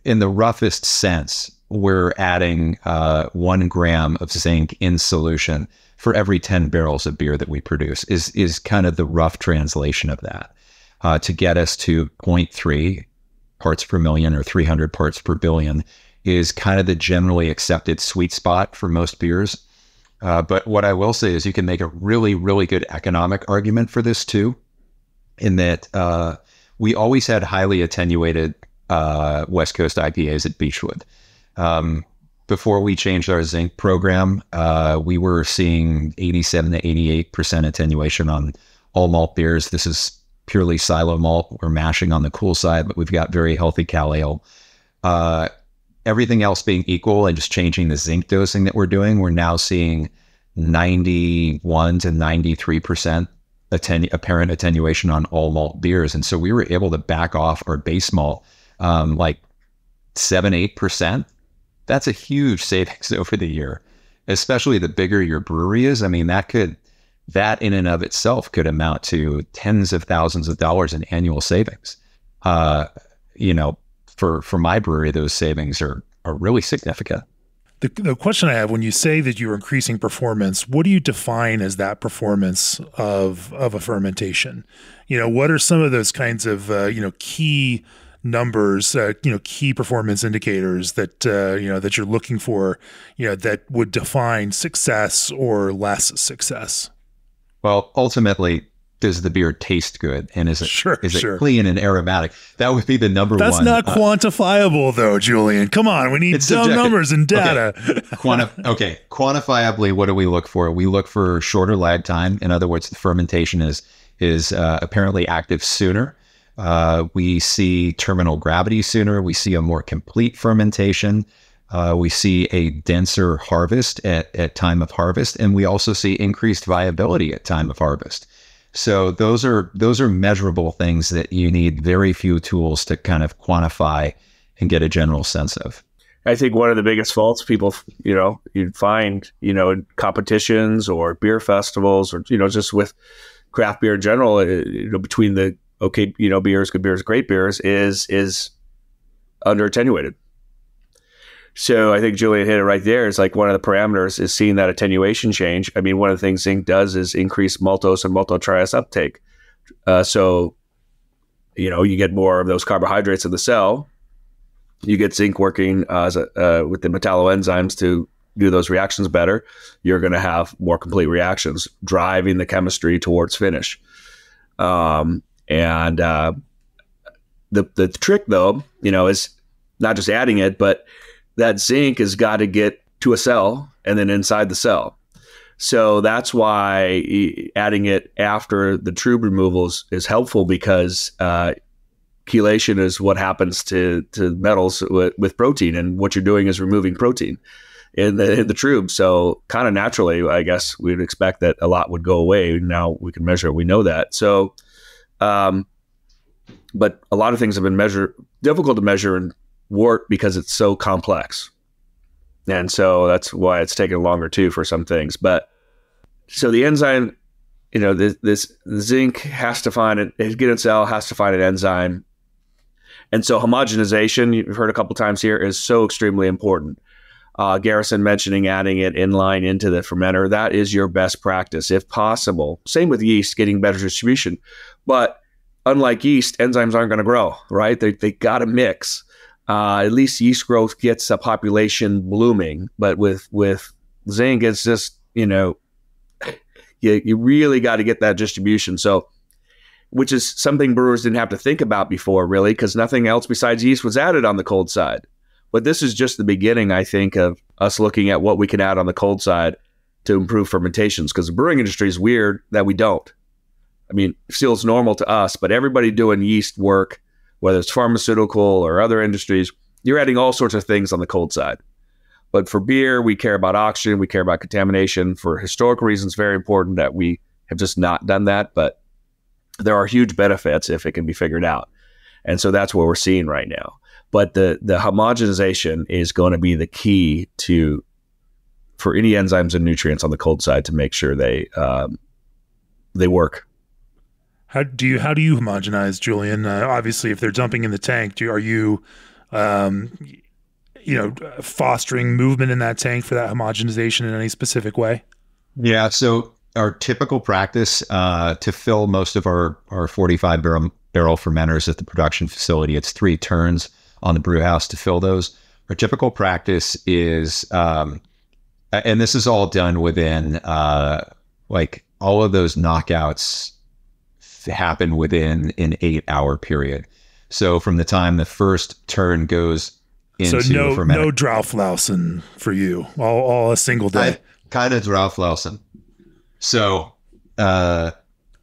in the roughest sense, we're adding uh, one gram of zinc in solution for every 10 barrels of beer that we produce is is kind of the rough translation of that uh, to get us to 0.3 parts per million or 300 parts per billion is kind of the generally accepted sweet spot for most beers. Uh, but what I will say is you can make a really, really good economic argument for this too, in that uh, we always had highly attenuated uh, West Coast IPAs at Beachwood. Um, before we changed our zinc program, uh, we were seeing 87 to 88% attenuation on all malt beers. This is purely silo malt. We're mashing on the cool side, but we've got very healthy cal ale. Uh, everything else being equal and just changing the zinc dosing that we're doing, we're now seeing 91 to 93% atten- apparent attenuation on all malt beers. And so we were able to back off our base malt um, like seven, 8%. That's a huge savings over the year, especially the bigger your brewery is. I mean, that could, that in and of itself could amount to tens of thousands of dollars in annual savings. Uh, you know, for for my brewery, those savings are are really significant. The, the question I have when you say that you're increasing performance, what do you define as that performance of of a fermentation? You know, what are some of those kinds of uh, you know key numbers, uh, you know, key performance indicators that uh, you know that you're looking for, you know, that would define success or less success? Well, ultimately, does the beer taste good and is it sure, is sure. it clean and aromatic? That would be the number That's one. That's not uh, quantifiable, though, Julian. Come on, we need some numbers and data. Okay. Quanti- okay, quantifiably, what do we look for? We look for shorter lag time. In other words, the fermentation is is uh, apparently active sooner. Uh, we see terminal gravity sooner. We see a more complete fermentation. Uh, we see a denser harvest at, at time of harvest, and we also see increased viability at time of harvest. So those are those are measurable things that you need very few tools to kind of quantify and get a general sense of. I think one of the biggest faults people, you know, you'd find, you know, in competitions or beer festivals or you know just with craft beer in general, uh, you know, between the okay, you know, beers, good beers, great beers, is is under attenuated. So I think Julian hit it right there. Is like one of the parameters is seeing that attenuation change. I mean, one of the things zinc does is increase maltose and maltotriose uptake. Uh, so, you know, you get more of those carbohydrates in the cell. You get zinc working uh, a, uh, with the metalloenzymes to do those reactions better. You're going to have more complete reactions, driving the chemistry towards finish. Um, and uh, the the trick, though, you know, is not just adding it, but that zinc has got to get to a cell and then inside the cell. So that's why adding it after the trub removals is helpful because uh, chelation is what happens to, to metals with, with, protein, and what you're doing is removing protein in the in the trub. So kind of naturally, I guess we'd expect that a lot would go away. Now we can measure it; we know that. So, um, but a lot of things have been measured difficult to measure in wort because it's so complex. And so that's why it's taken longer too for some things. But so the enzyme, you know, this, this zinc has to find it, given cell has to find an enzyme. And so homogenization, you've heard a couple times here, is so extremely important. Uh, Garrison mentioning adding it in line into the fermenter, that is your best practice if possible. Same with yeast, getting better distribution. But unlike yeast, enzymes aren't going to grow, right? They, they got to mix uh, at least yeast growth gets a population blooming. But with with zinc, it's just you know, you you really got to get that distribution. So, which is something brewers didn't have to think about before, really, because nothing else besides yeast was added on the cold side. But this is just the beginning, I think, of us looking at what we can add on the cold side to improve fermentations. Because the brewing industry is weird that we don't. I mean, it feels normal to us, but everybody doing yeast work whether it's pharmaceutical or other industries, you're adding all sorts of things on the cold side. But for beer, we care about oxygen, we care about contamination. For historical reasons, very important that we have just not done that. But there are huge benefits if it can be figured out. And so that's what we're seeing right now. But the the homogenization is going to be the key to for any enzymes and nutrients on the cold side to make sure they um, they work how do you how do you homogenize, Julian? Uh, obviously, if they're dumping in the tank, do, are you, um, you know, fostering movement in that tank for that homogenization in any specific way? Yeah. So our typical practice uh, to fill most of our our 45 barrel, barrel fermenters at the production facility, it's three turns on the brew house to fill those. our typical practice is, um, and this is all done within uh, like all of those knockouts happen within an eight hour period. So from the time the first turn goes into so no no Drauflassen for you, all, all a single day. kind of Drauflassen. So, uh,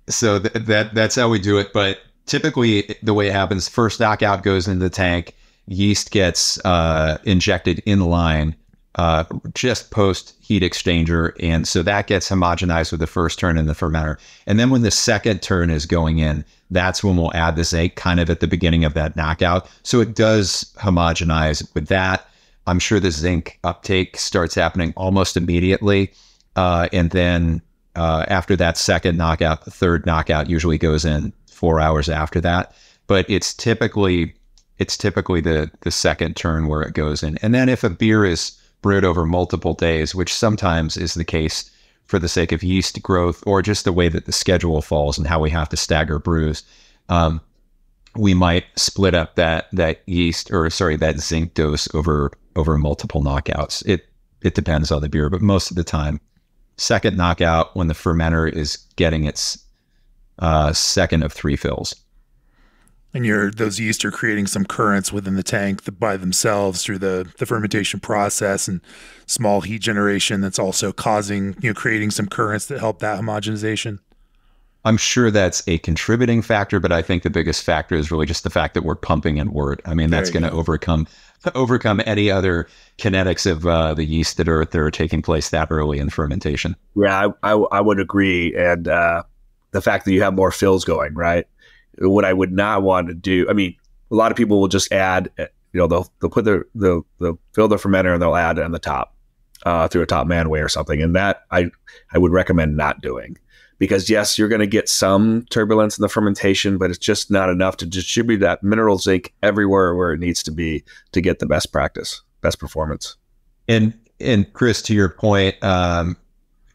so th- that that's how we do it. But typically, the way it happens, first knockout goes into the tank, yeast gets uh, injected in line uh, just post heat exchanger. And so that gets homogenized with the first turn in the fermenter. And then when the second turn is going in, that's when we'll add the zinc kind of at the beginning of that knockout. So it does homogenize with that. I'm sure the zinc uptake starts happening almost immediately. Uh, and then uh, after that second knockout, the third knockout usually goes in four hours after that. But it's typically it's typically the the second turn where it goes in. And then if a beer is brewed over multiple days, which sometimes is the case for the sake of yeast growth or just the way that the schedule falls and how we have to stagger brews. Um, we might split up that that yeast or sorry that zinc dose over over multiple knockouts. It it depends on the beer, but most of the time, second knockout when the fermenter is getting its uh, second of three fills and your those yeast are creating some currents within the tank by themselves through the the fermentation process and small heat generation that's also causing you know creating some currents that help that homogenization. I'm sure that's a contributing factor but i think the biggest factor is really just the fact that we're pumping and wort. I mean that's going to overcome overcome any other kinetics of uh, the yeast that are that are taking place that early in fermentation. Yeah i, I, I would agree. And uh, the fact that you have more fills going right what I would not want to do. I mean, a lot of people will just add, you know, they'll they'll put their they'll, they'll fill the fermenter and they'll add on the top uh, through a top man way or something, and that I I would recommend not doing because yes, you're going to get some turbulence in the fermentation, but it's just not enough to distribute that mineral zinc everywhere where it needs to be to get the best practice, best performance. And and Chris, to your point, um,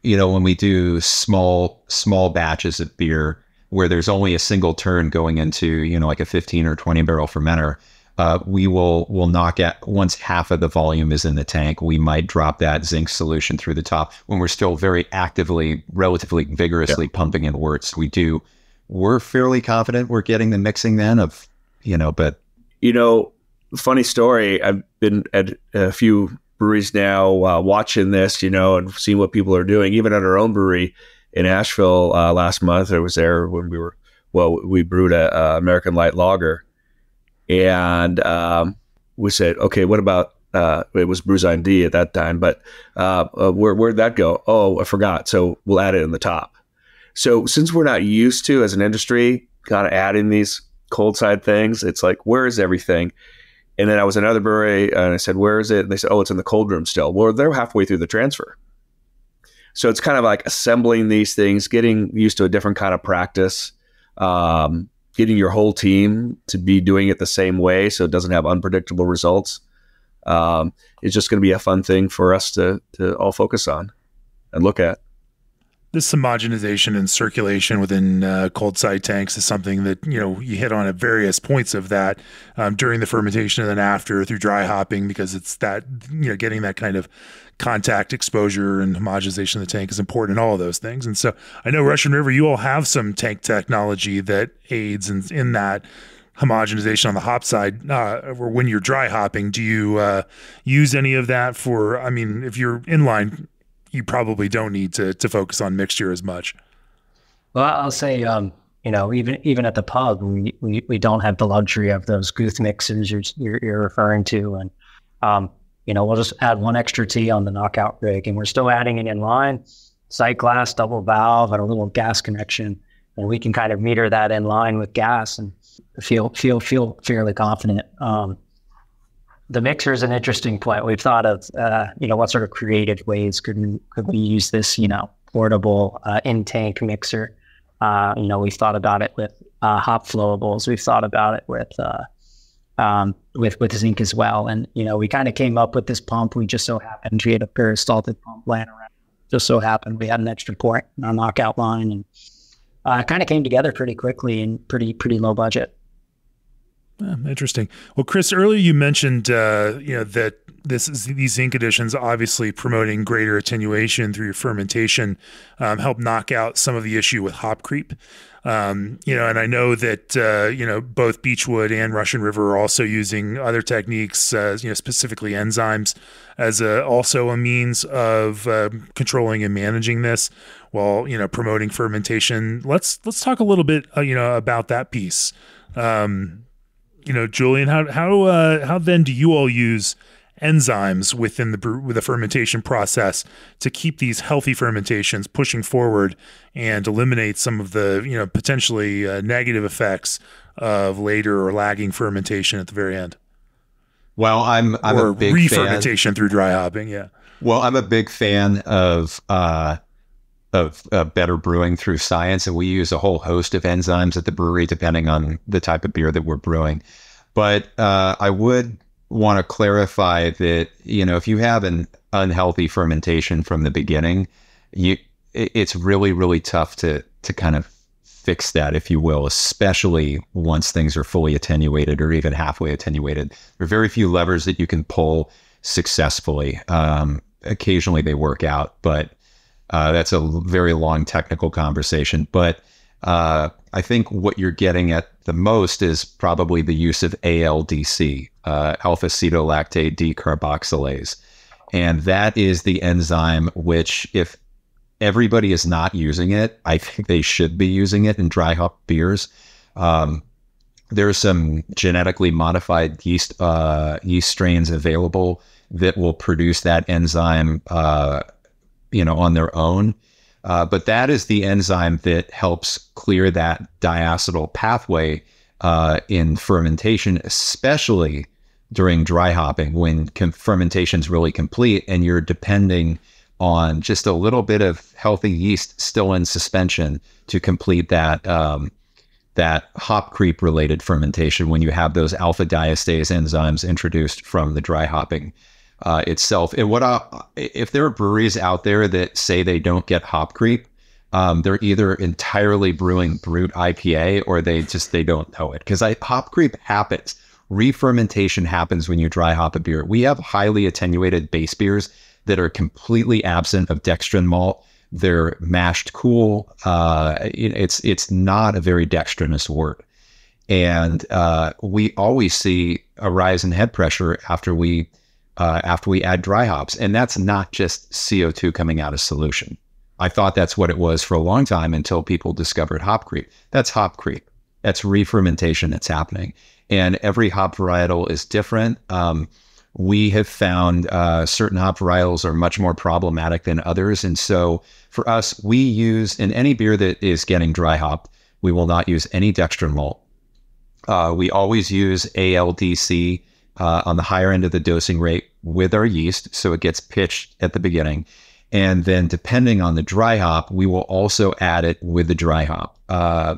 you know, when we do small small batches of beer where there's only a single turn going into, you know, like a 15 or 20 barrel fermenter, uh, we will will knock at once half of the volume is in the tank. We might drop that zinc solution through the top when we're still very actively, relatively vigorously yeah. pumping in worts. We do. We're fairly confident we're getting the mixing then of, you know, but you know, funny story. I've been at a few breweries now, uh, watching this, you know, and seeing what people are doing, even at our own brewery in Asheville uh, last month. I was there when we were well, we brewed a, a American Light Lager, and um, we said, okay, what about uh, it was Brewzyme D at that time, but uh, uh, where where'd that go? Oh, I forgot. So we'll add it in the top. So since we're not used to as an industry kind of adding these cold side things, it's like where is everything? And then I was in another brewery and I said, where is it? And they said, oh, it's in the cold room still. Well, they're halfway through the transfer. So it's kind of like assembling these things, getting used to a different kind of practice, um, getting your whole team to be doing it the same way so it doesn't have unpredictable results. Um, it's just going to be a fun thing for us to, to all focus on and look at this homogenization and circulation within uh, cold side tanks is something that you know you hit on at various points of that um, during the fermentation and then after through dry hopping because it's that you know getting that kind of contact exposure and homogenization of the tank is important in all of those things. And so i know russian river you all have some tank technology that aids in, in that homogenization on the hop side uh, or when you're dry hopping. Do you uh, use any of that for i mean if you're inline you probably don't need to to focus on mixture as much. Well, I'll say, um, you know, even even at the pub, we, we, we don't have the luxury of those Guth mixers you're, you're, you're referring to, and um, you know, we'll just add one extra T on the knockout rig, and we're still adding it in line, sight glass, double valve, and a little gas connection, and we can kind of meter that in line with gas and feel feel feel fairly confident. Um, the mixer is an interesting point. We've thought of, uh, you know, what sort of creative ways could we, could we use this, you know, portable uh, in tank mixer? Uh, you know, we've thought about it with uh, hop flowables. We've thought about it with uh, um, with with zinc as well. And you know, we kind of came up with this pump. We just so happened we had a peristaltic pump laying around. Just so happened we had an extra port in our knockout line, and uh, kind of came together pretty quickly and pretty pretty low budget. interesting. Well, Chris, earlier you mentioned uh, you know that this is these zinc additions obviously promoting greater attenuation through your fermentation um, help knock out some of the issue with hop creep. Um, you know, and I know that uh, you know both Beachwood and Russian River are also using other techniques, uh, you know, specifically enzymes, as a, also a means of uh, controlling and managing this, while you know promoting fermentation. Let's let's talk a little bit, uh, you know, about that piece. Um, you know, Julian, how how uh, how then do you all use enzymes within the with the fermentation process to keep these healthy fermentations pushing forward and eliminate some of the you know potentially uh, negative effects of later or lagging fermentation at the very end. Well, I'm I'm or a big re-fermentation fan. through dry hopping. Yeah. Well, I'm a big fan of uh, of uh, better brewing through science, and we use a whole host of enzymes at the brewery depending on the type of beer that we're brewing. But uh, I would want to clarify that you know if you have an unhealthy fermentation from the beginning, you it's really really tough to to kind of fix that, if you will, especially once things are fully attenuated or even halfway attenuated. There are very few levers that you can pull successfully. Um, occasionally they work out, but uh, that's a very long technical conversation. But uh, I think what you're getting at the most is probably the use of ALDC, uh, alpha acetolactate decarboxylase. And that is the enzyme which, if everybody is not using it, I think they should be using it in dry hop beers. Um, there's some genetically modified yeast uh, yeast strains available that will produce that enzyme, uh, you know, on their own. Uh, but that is the enzyme that helps clear that diacetyl pathway uh, in fermentation, especially during dry hopping when com- fermentation is really complete and you're depending on just a little bit of healthy yeast still in suspension to complete that um, that hop creep related fermentation when you have those alpha diastase enzymes introduced from the dry hopping uh, itself. And what I, if there are breweries out there that say they don't get hop creep, um, they're either entirely brewing brut IPA or they just they don't know it because hop creep happens. Re-fermentation happens when you dry hop a beer. We have highly attenuated base beers that are completely absent of dextrin malt. They're mashed cool. Uh, it's it's not a very dextrinous wort, and uh, we always see a rise in head pressure after we uh, after we add dry hops. And that's not just CO2 coming out of solution. I thought that's what it was for a long time until people discovered hop creep. That's hop creep. That's re-fermentation that's happening. And every hop varietal is different. Um, we have found uh, certain hop varietals are much more problematic than others. And so for us, we use in any beer that is getting dry hopped, we will not use any dextrin malt. Uh, we always use ALDC uh, on the higher end of the dosing rate with our yeast. So it gets pitched at the beginning. And then depending on the dry hop, we will also add it with the dry hop. Uh,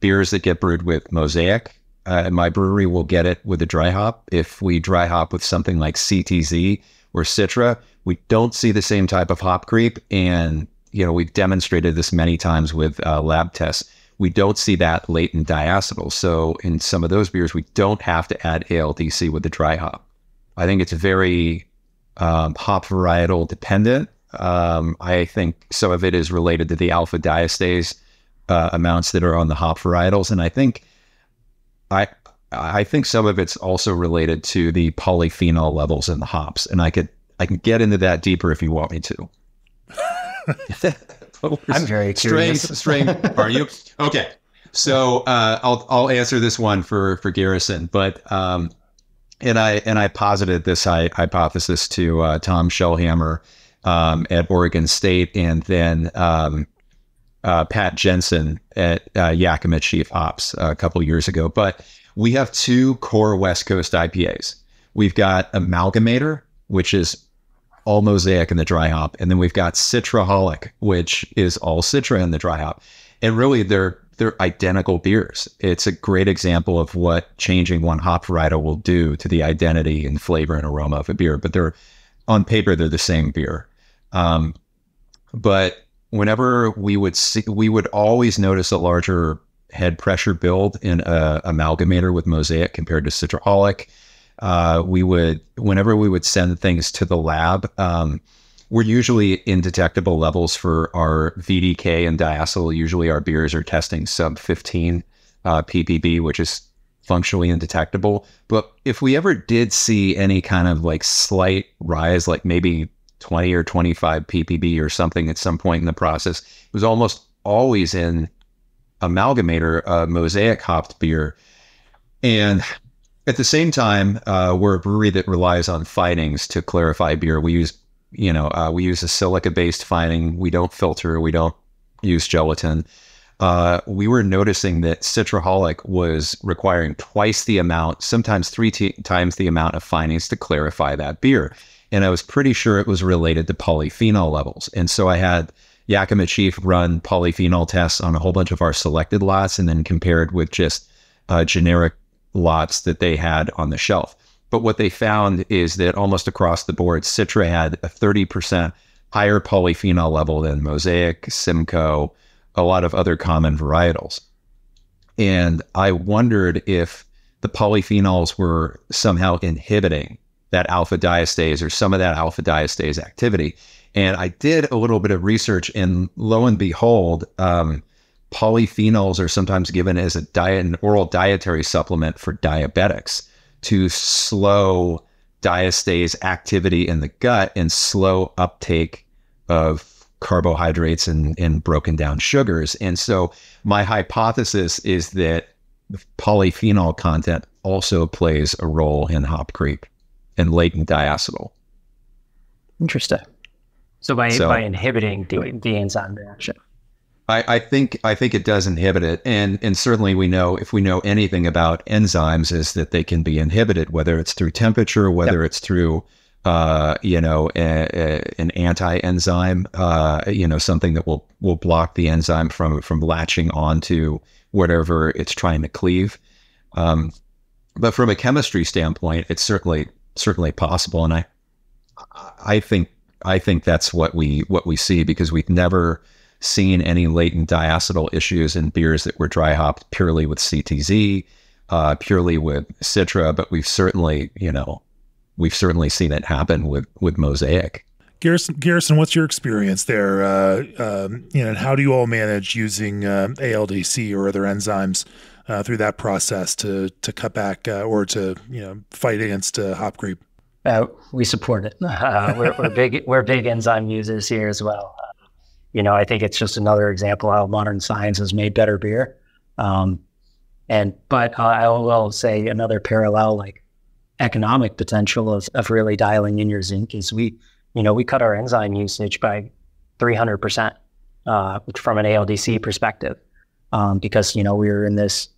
beers that get brewed with Mosaic, uh, my brewery will get it with a dry hop. If we dry hop with something like CTZ or Citra, we don't see the same type of hop creep. And, you know, we've demonstrated this many times with uh, lab tests we don't see that latent diacetyl. So in some of those beers, we don't have to add ALDC with the dry hop. I think it's very um, hop varietal dependent. Um, I think some of it is related to the alpha diastase uh, amounts that are on the hop varietals, and I think I I think some of it's also related to the polyphenol levels in the hops, and I could I can get into that deeper if you want me to. I'm very curious. Strain, strain, are you? Okay. So uh, I'll I'll answer this one for for Garrison, but um, and I and I posited this hypothesis to uh, Tom Shellhammer um, at Oregon State, and then um, uh, Pat Jensen at uh, Yakima Chief Hops a couple years ago. But we have two core West Coast IPAs. We've got Amalgamator, which is all mosaic in the dry hop. And then we've got Citraholic, which is all Citra in the dry hop. And really they're they're identical beers. It's a great example of what changing one hop varietal will do to the identity and flavor and aroma of a beer. But they're on paper, they're the same beer. Um, but whenever we would see, we would always notice a larger head pressure build in a amalgamator with Mosaic compared to Citraholic. Uh, we would, whenever we would send things to the lab, um, we're usually in detectable levels for our VDK and diacetyl. Usually our beers are testing sub 15 uh, ppb, which is functionally indetectable. But if we ever did see any kind of like slight rise, like maybe 20 or 25 ppb or something at some point in the process, it was almost always in amalgamator, uh, mosaic hopped beer. And at the same time, uh, we're a brewery that relies on finings to clarify beer. We use, you know, uh, we use a silica based fining. We don't filter. We don't use gelatin. Uh, we were noticing that Citraholic was requiring twice the amount, sometimes three t- times the amount of finings to clarify that beer. And I was pretty sure it was related to polyphenol levels. And so I had Yakima Chief run polyphenol tests on a whole bunch of our selected lots and then compared with just uh, generic lots that they had on the shelf. But what they found is that almost across the board, Citra had a 30% higher polyphenol level than Mosaic, Simcoe, a lot of other common varietals. And I wondered if the polyphenols were somehow inhibiting that alpha diastase or some of that alpha diastase activity. And I did a little bit of research, and lo and behold, um, polyphenols are sometimes given as a diet, an oral dietary supplement for diabetics to slow diastase activity in the gut and slow uptake of carbohydrates and, and broken down sugars. And so my hypothesis is that the polyphenol content also plays a role in hop creep and latent diacetyl. Interesting. So by so, by inhibiting the, the enzyme reaction. I, I, think I think it does inhibit it, and and certainly we know if we know anything about enzymes is that they can be inhibited, whether it's through temperature, whether yep. it's through uh, you know a, a, an anti-enzyme, uh, you know something that will will block the enzyme from from latching onto whatever it's trying to cleave. Um, but from a chemistry standpoint, it's certainly certainly possible, and I I think I think that's what we what we see because we've never seen any latent diacetyl issues in beers that were dry hopped purely with CTZ, uh, purely with Citra, but we've certainly you know we've certainly seen it happen with with Mosaic. Garrison, Garrison, what's your experience there? Uh, um, you know, and how do you all manage using uh, ALDC or other enzymes uh, through that process to to cut back uh, or to you know fight against uh, hop creep? Uh, we support it. Uh, we're, we're, big. We're big enzyme users here as well. You know, I think it's just another example how modern science has made better beer. Um, and but I will say another parallel, like economic potential of of really dialing in your zinc is we, you know, we cut our enzyme usage by three hundred percent uh, from an ALDC perspective, um, because you know we were in this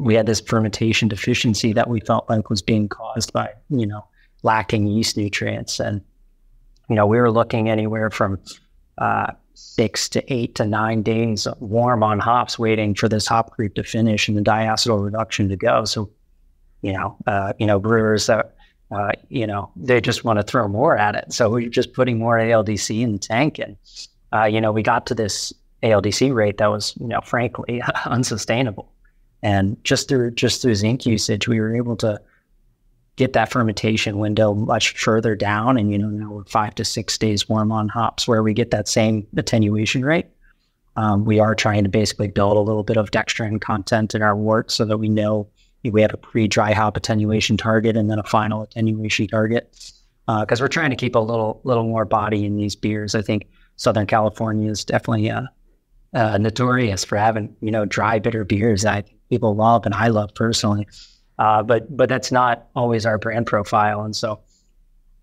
we had this fermentation deficiency that we felt like was being caused by, you know, lacking yeast nutrients. And, you know, we were looking anywhere from uh, six to eight to nine days warm on hops, waiting for this hop creep to finish and the diacetyl reduction to go. So, you know, uh, you know, brewers that, uh, you know, they just want to throw more at it. So we're just putting more ALDC in the tank. And, uh, you know, we got to this ALDC rate that was, you know, frankly unsustainable. And just through just through zinc usage, we were able to get that fermentation window much further down. And you know, now we're five to six days warm on hops, where we get that same attenuation rate. Um, we are trying to basically build a little bit of dextrin content in our wort so that we know we have a pre-dry hop attenuation target and then a final attenuation target. Because uh, we're trying to keep a little little more body in these beers. I think Southern California is definitely uh, uh, notorious for having you know dry bitter beers. I people love and I love personally. Uh, but but that's not always our brand profile, and so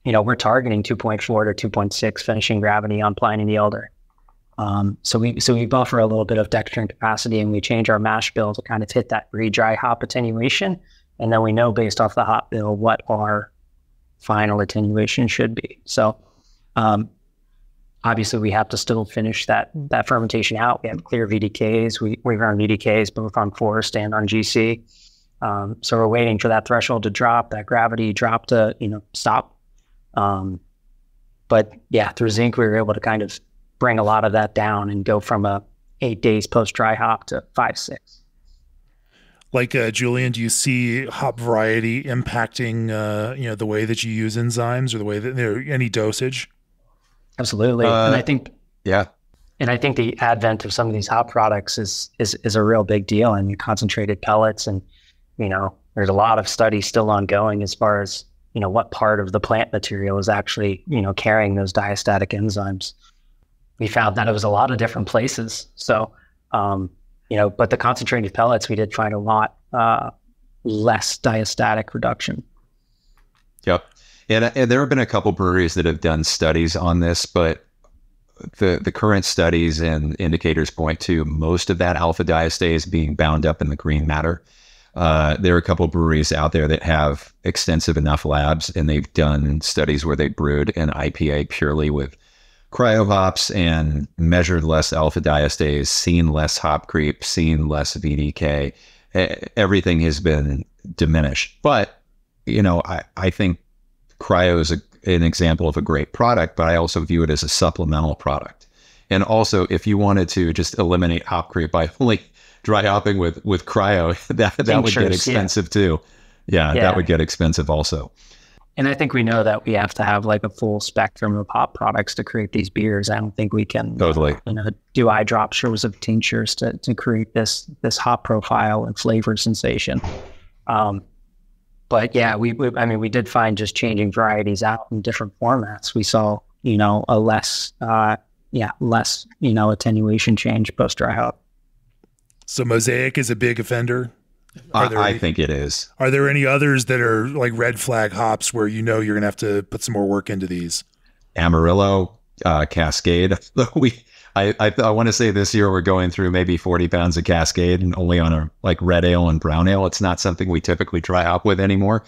you know we're targeting 2.4 to 2.6 finishing gravity on Pliny the Elder. Um, so we so we buffer a little bit of dextrin capacity, and we change our mash bill to kind of hit that pre-dry hop attenuation, and then we know based off the hop bill what our final attenuation should be. So um, obviously we have to still finish that that fermentation out. We have clear VDKs. We we run VDKs both on forest and on GC. Um, so we're waiting for that threshold to drop, that gravity drop to you know stop. Um, but yeah, through zinc we were able to kind of bring a lot of that down and go from a eight days post dry hop to five six. Like uh, Julian, do you see hop variety impacting uh, you know the way that you use enzymes or the way that there any dosage? Absolutely, and I think yeah, and I think the advent of some of these hop products is is is a real big deal. And concentrated pellets, and you know, there's a lot of studies still ongoing as far as you know what part of the plant material is actually you know carrying those diastatic enzymes. We found that it was a lot of different places. So, um, you know, but the concentrated pellets, we did find a lot uh, less diastatic reduction. Yep. And, and there have been a couple breweries that have done studies on this, but the the current studies and indicators point to most of that alpha diastase being bound up in the green matter. Uh, there are a couple breweries out there that have extensive enough labs, and they've done studies where they brewed an IPA purely with cryo hops and measured less alpha diastase, seen less hop creep, seen less VDK. Everything has been diminished. But, you know, I, I think cryo is a, an example of a great product, but I also view it as a supplemental product. And also, if you wanted to just eliminate hop creep by only dry hopping with with cryo, that that would get expensive yeah. too. Yeah, yeah, that would get expensive also. And I think we know that we have to have like a full spectrum of hop products to create these beers. I don't think we can totally you know do eye drops or of tinctures to to create this this hop profile and flavor sensation. Um, but yeah, we, we, I mean, we did find just changing varieties out in different formats. We saw, you know, a less, uh, yeah, less, you know, attenuation change post dry hop. So mosaic is a big offender. I, any, I, think it is. Are there any others that are like red flag hops where you know you're gonna have to put some more work into these? Amarillo, uh, Cascade. we I I, I want to say this year we're going through maybe 40 pounds of Cascade and only on a like red ale and brown ale. It's not something we typically try out with anymore.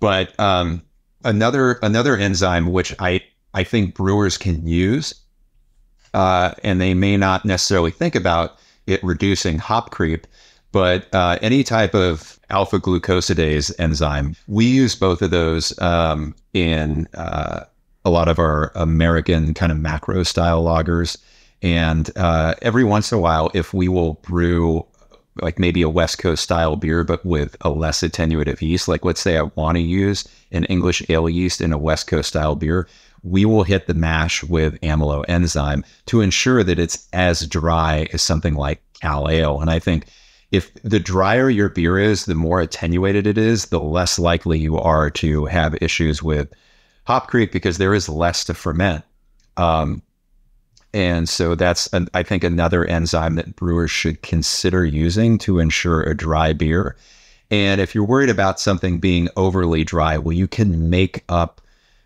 But um, another another enzyme which I I think brewers can use, uh, and they may not necessarily think about it reducing hop creep, but uh, any type of alpha glucosidase enzyme, we use both of those um, in uh, a lot of our American kind of macro style lagers. And uh, every once in a while, if we will brew like maybe a West Coast style beer, but with a less attenuative yeast, like let's say I want to use an English ale yeast in a West Coast style beer, we will hit the mash with amylo enzyme to ensure that it's as dry as something like Cal Ale. And I think if the drier your beer is, the more attenuated it is, the less likely you are to have issues with hop creep because there is less to ferment. Um, and so that's, an, I think, another enzyme that brewers should consider using to ensure a dry beer. And if you're worried about something being overly dry, well, you can make up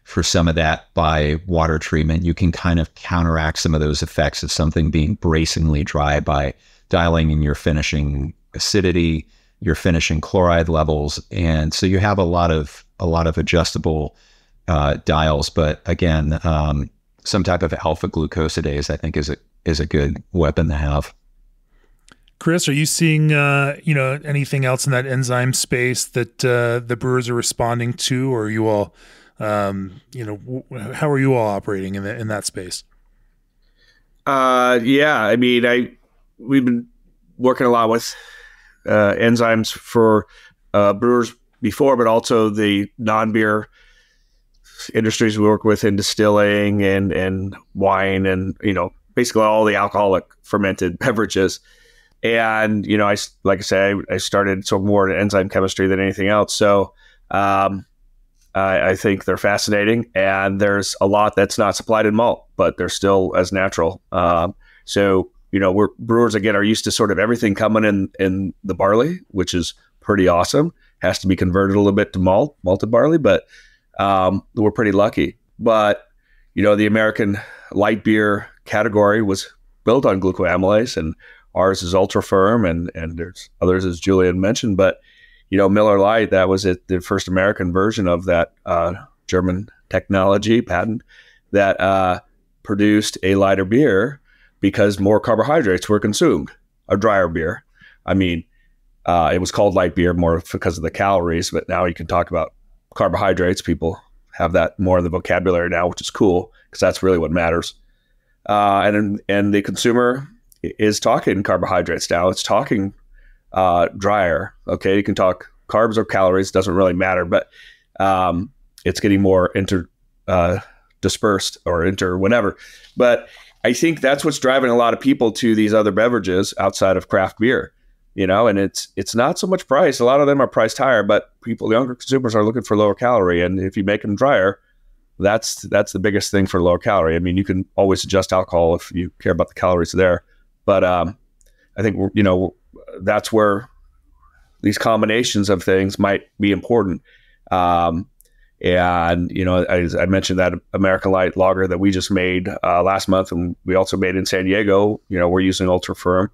for some of that by water treatment. You can kind of counteract some of those effects of something being bracingly dry by dialing in your finishing acidity, your finishing chloride levels. And so you have a lot of a lot of adjustable uh, dials. But again, um, some type of alpha glucosidase, I think, is a is a good weapon to have. Chris, are you seeing uh, you know anything else in that enzyme space that uh, the brewers are responding to, or are you all, um, you know, how are you all operating in that in that space? Uh, yeah, I mean, I we've been working a lot with uh, enzymes for uh, brewers before, but also the non beer industries we work with in distilling and and wine and you know basically all the alcoholic fermented beverages. And you know, I like I say, I, I started so more in enzyme chemistry than anything else. So um, I, I, think they're fascinating, and there's a lot that's not supplied in malt, but they're still as natural. Um, so you know, we're brewers again are used to sort of everything coming in in the barley, which is pretty awesome. Has to be converted a little bit to malt, malted barley, but um, we're pretty lucky. But you know, the American light beer category was built on glucoamylase, and ours is Ultra-Ferm, and and there's others as Julian mentioned. But you know, Miller Lite that was it, the first American version of that uh, German technology patent that uh, produced a lighter beer because more carbohydrates were consumed. A drier beer. I mean, uh, it was called light beer more because of the calories, but now you can talk about carbohydrates. People have that more in the vocabulary now, which is cool because that's really what matters. Uh, and and the consumer is talking carbohydrates now. It's talking uh, drier. Okay, you can talk carbs or calories, doesn't really matter, but um, it's getting more inter uh, dispersed or inter whatever. But I think that's what's driving a lot of people to these other beverages outside of craft beer. You know, and it's it's not so much price. A lot of them are priced higher, but people, younger consumers, are looking for lower calorie, and if you make them drier, that's that's the biggest thing for lower calorie. I mean, you can always adjust alcohol if you care about the calories there, but um, I think you know that's where these combinations of things might be important. Um, and you know, as I mentioned that American Light lager that we just made uh, last month, and we also made in San Diego. You know, we're using Ultra-Ferm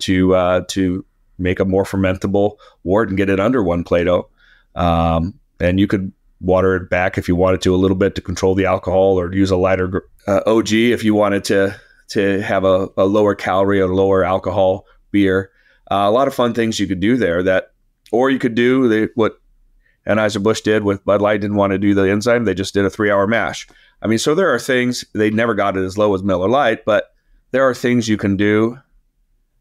to uh, to make a more fermentable wort and get it under one Plato. Um, and you could water it back if you wanted to a little bit to control the alcohol, or use a lighter uh, OG if you wanted to to have a, a lower calorie or lower alcohol beer. Uh, a lot of fun things you could do there. That, or you could do the, what Anheuser Busch did with Bud Light didn't want to do the enzyme. They just did a three hour mash. I mean, so there are things they never got it as low as Miller Lite, but there are things you can do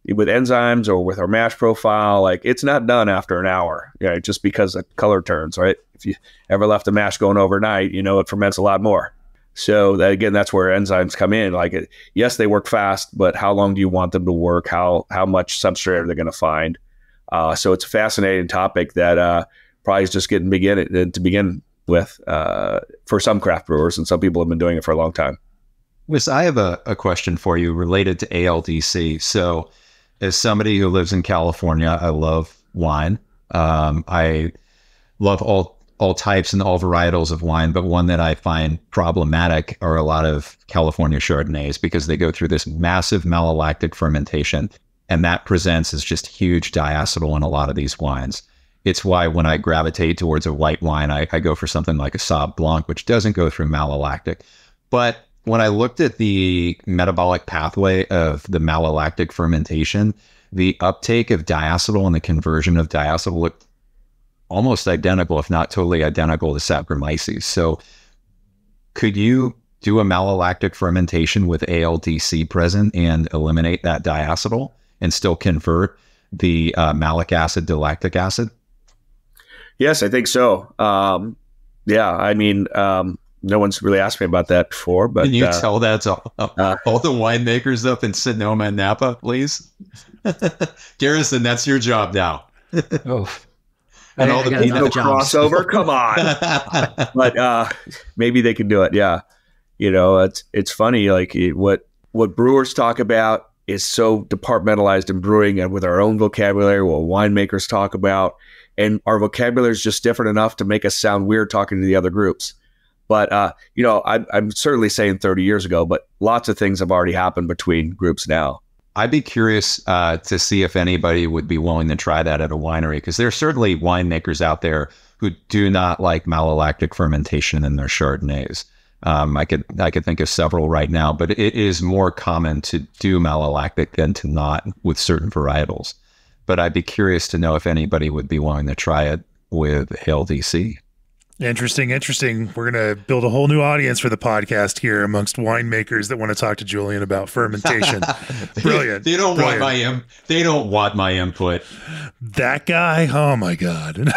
with enzymes or with our mash profile. Like it's not done after an hour, yeah, just because the color turns. Right? If you ever left a mash going overnight, you know it ferments a lot more. So that, again, that's where enzymes come in. Like, yes, they work fast, but how long do you want them to work? How how much substrate are they going to find? Uh, so it's a fascinating topic that uh, probably is just getting begin uh, to begin with uh, for some craft brewers, and some people have been doing it for a long time. Wes, I have a, a question for you related to ALDC. So, as somebody who lives in California, I love wine. Um, I love all all types and all varietals of wine, but one that I find problematic are a lot of California Chardonnays because they go through this massive malolactic fermentation, and that presents as just huge diacetyl in a lot of these wines. It's why when I gravitate towards a white wine, I, I go for something like a Sauv Blanc, which doesn't go through malolactic. But when I looked at the metabolic pathway of the malolactic fermentation, the uptake of diacetyl and the conversion of diacetyl looked almost identical, if not totally identical, to Saccharomyces. So, could you do a malolactic fermentation with ALDC present and eliminate that diacetyl and still convert the uh, malic acid to lactic acid? Yes, I think so. Um, yeah, I mean, um, no one's really asked me about that before, but can you uh, tell that to all, uh, all, the winemakers up in Sonoma and Napa, please? Garrison, that's your job now. oh. And all the people crossover. Come on, but uh, maybe they can do it. Yeah, you know, it's it's funny. Like what what brewers talk about is so departmentalized in brewing, and with our own vocabulary, what winemakers talk about and our vocabulary is just different enough to make us sound weird talking to the other groups. But uh, you know, I, I'm certainly saying 30 years ago, but lots of things have already happened between groups now. I'd be curious uh, to see if anybody would be willing to try that at a winery because there are certainly winemakers out there who do not like malolactic fermentation in their Chardonnays. Um, I could I could think of several right now, but it is more common to do malolactic than to not with certain varietals but I'd be curious to know if anybody would be willing to try it with ALDC. Interesting, interesting. We're going to build a whole new audience for the podcast here amongst winemakers that want to talk to Julian about fermentation. Brilliant. they, don't Brilliant. want my Im- they don't want my input. That guy, oh my god.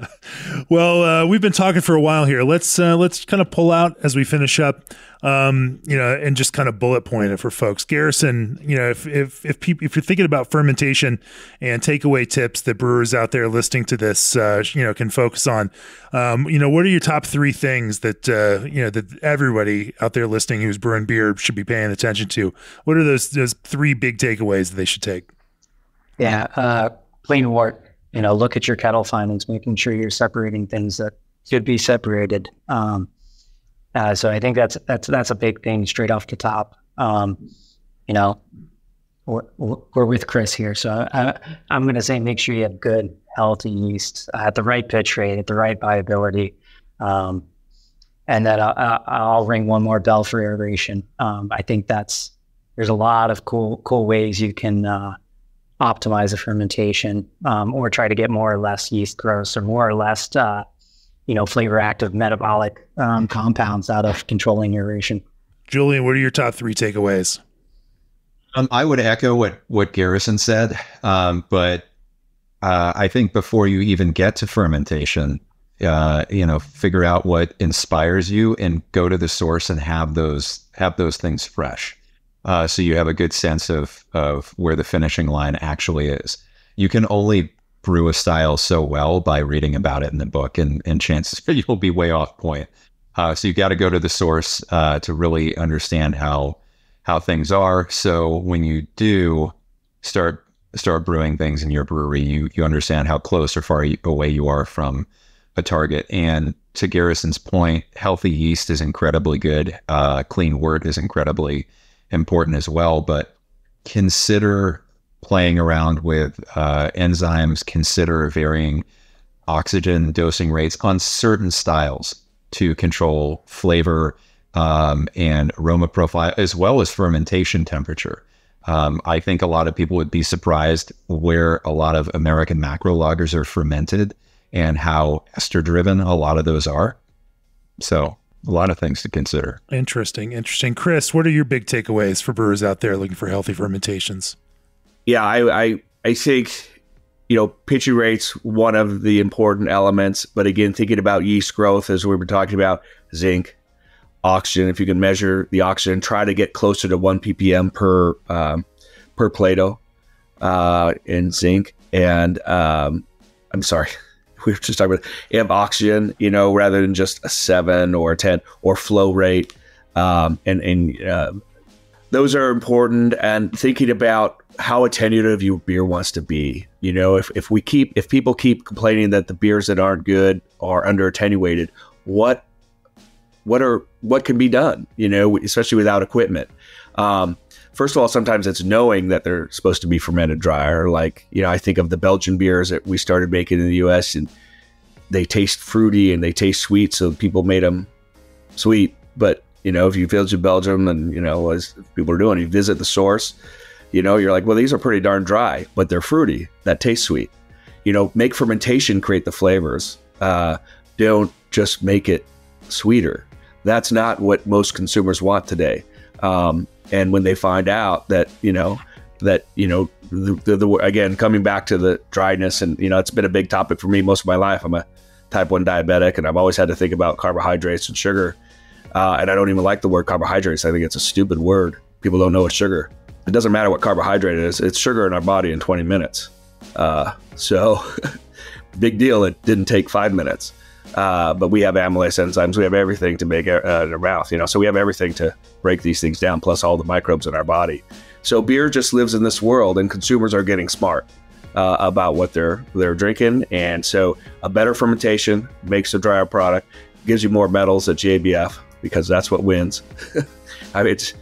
well, uh, we've been talking for a while here. Let's uh, let's kind of pull out as we finish up um, you know, and just kind of bullet point it for folks. Garrison, you know, if if if people if you're thinking about fermentation and takeaway tips that brewers out there listening to this, uh, you know, can focus on, um, you know, what are your top three things that uh, you know that everybody out there listening who's brewing beer should be paying attention to? What are those those three big takeaways that they should take? Yeah, uh, clean wort. You know, look at your kettle finings, making sure you're separating things that should be separated. Um, uh, so I think that's that's that's a big thing straight off the top. Um, you know, we're, we're with Chris here, so I, am going to say make sure you have good, healthy yeast at the right pitch rate, at the right viability, um, and then I'll, I'll, ring one more bell for aeration. Um, I think that's there's a lot of cool cool ways you can uh, optimize the fermentation, um, or try to get more or less yeast growth, or more or less uh, you know, flavor active metabolic um, compounds out of controlling aeration. Julian, what are your top three takeaways? Um, I would echo what what Garrison said, um, but uh, I think before you even get to fermentation, uh, you know, figure out what inspires you and go to the source and have those have those things fresh, uh, so you have a good sense of of where the finishing line actually is. You can only brew a style so well by reading about it in the book, and and chances are you'll be way off point. Uh, so you've got to go to the source uh, to really understand how how things are. So when you do start start brewing things in your brewery, you you understand how close or far away you are from a target. And to Garrison's point, healthy yeast is incredibly good. Uh, clean wort is incredibly important as well. But consider playing around with uh, enzymes. Consider varying oxygen dosing rates on certain styles to control flavor um, and aroma profile, as well as fermentation temperature. Um, I think a lot of people would be surprised where a lot of American macro lagers are fermented and how ester driven a lot of those are. So, a lot of things to consider. Interesting. Interesting. Chris, what are your big takeaways for brewers out there looking for healthy fermentations? Yeah, I, I, I think you know, pitching rate's one of the important elements. But again, thinking about yeast growth, as we were talking about, zinc, oxygen. If you can measure the oxygen, try to get closer to one ppm per um, per Plato uh, in zinc. And um, I'm sorry, we were just talking about amp oxygen. You know, rather than just a seven or a ten or flow rate. Um, and and uh, those are important. And thinking about how attenuative your beer wants to be. You know, if, if we keep if people keep complaining that the beers that aren't good are under attenuated, what what are what can be done? You know, especially without equipment. Um, first of all, sometimes it's knowing that they're supposed to be fermented drier. Like you know, I think of the Belgian beers that we started making in the U.S. and they taste fruity and they taste sweet, so people made them sweet. But you know, if you visit Belgium and you know, as people are doing, you visit the source you know, you're like, well, these are pretty darn dry, but they're fruity. That tastes sweet. You know, make fermentation create the flavors. Uh, don't just make it sweeter. That's not what most consumers want today. Um, and when they find out that, you know, that, you know, the, the, the, again, coming back to the dryness, and, you know, it's been a big topic for me most of my life. I'm a type 1 diabetic, and I've always had to think about carbohydrates and sugar. Uh, and I don't even like the word carbohydrates. I think it's a stupid word. People don't know it's sugar it doesn't matter what carbohydrate is, it's sugar in our body in 20 minutes. Uh, so, big deal. It didn't take five minutes. Uh, but we have amylase enzymes. We have everything to make it uh, in our mouth, you know. So we have everything to break these things down, plus all the microbes in our body. So beer just lives in this world, and consumers are getting smart uh, about what they're they're drinking. And so a better fermentation makes a drier product, gives you more medals at GABF because that's what wins. I mean, it's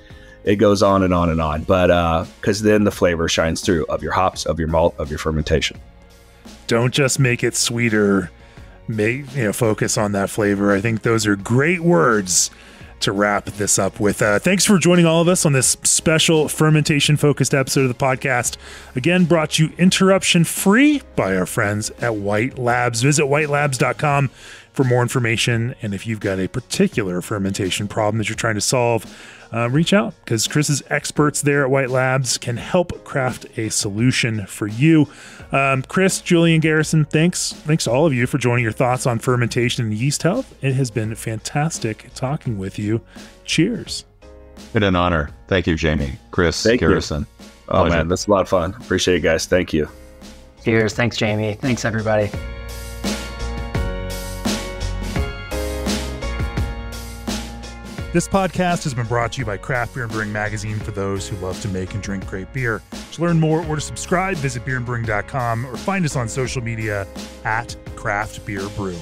it goes on and on and on. But because uh, then the flavor shines through of your hops, of your malt, of your fermentation. Don't just make it sweeter. Make you know focus on that flavor. I think those are great words to wrap this up with. Uh, thanks for joining all of us on this special fermentation focused episode of the podcast. Again, brought you interruption free by our friends at White Labs. Visit whitelabs.com for more information. And if you've got a particular fermentation problem that you're trying to solve, uh, reach out because Chris's experts there at White Labs can help craft a solution for you. Um, Chris, Julian Garrison, thanks. Thanks to all of you for joining your thoughts on fermentation and yeast health. It has been fantastic talking with you. Cheers. Been an honor. Thank you, Jamie, Chris, Thank Garrison. You. Oh, Pleasure. man, that's a lot of fun. Appreciate it, guys. Thank you. Cheers. Thanks, Jamie. Thanks, everybody. This podcast has been brought to you by Craft Beer and Brewing Magazine for those who love to make and drink great beer. To learn more or to subscribe, visit beerandbrewing.com or find us on social media at Craft Beer Brew.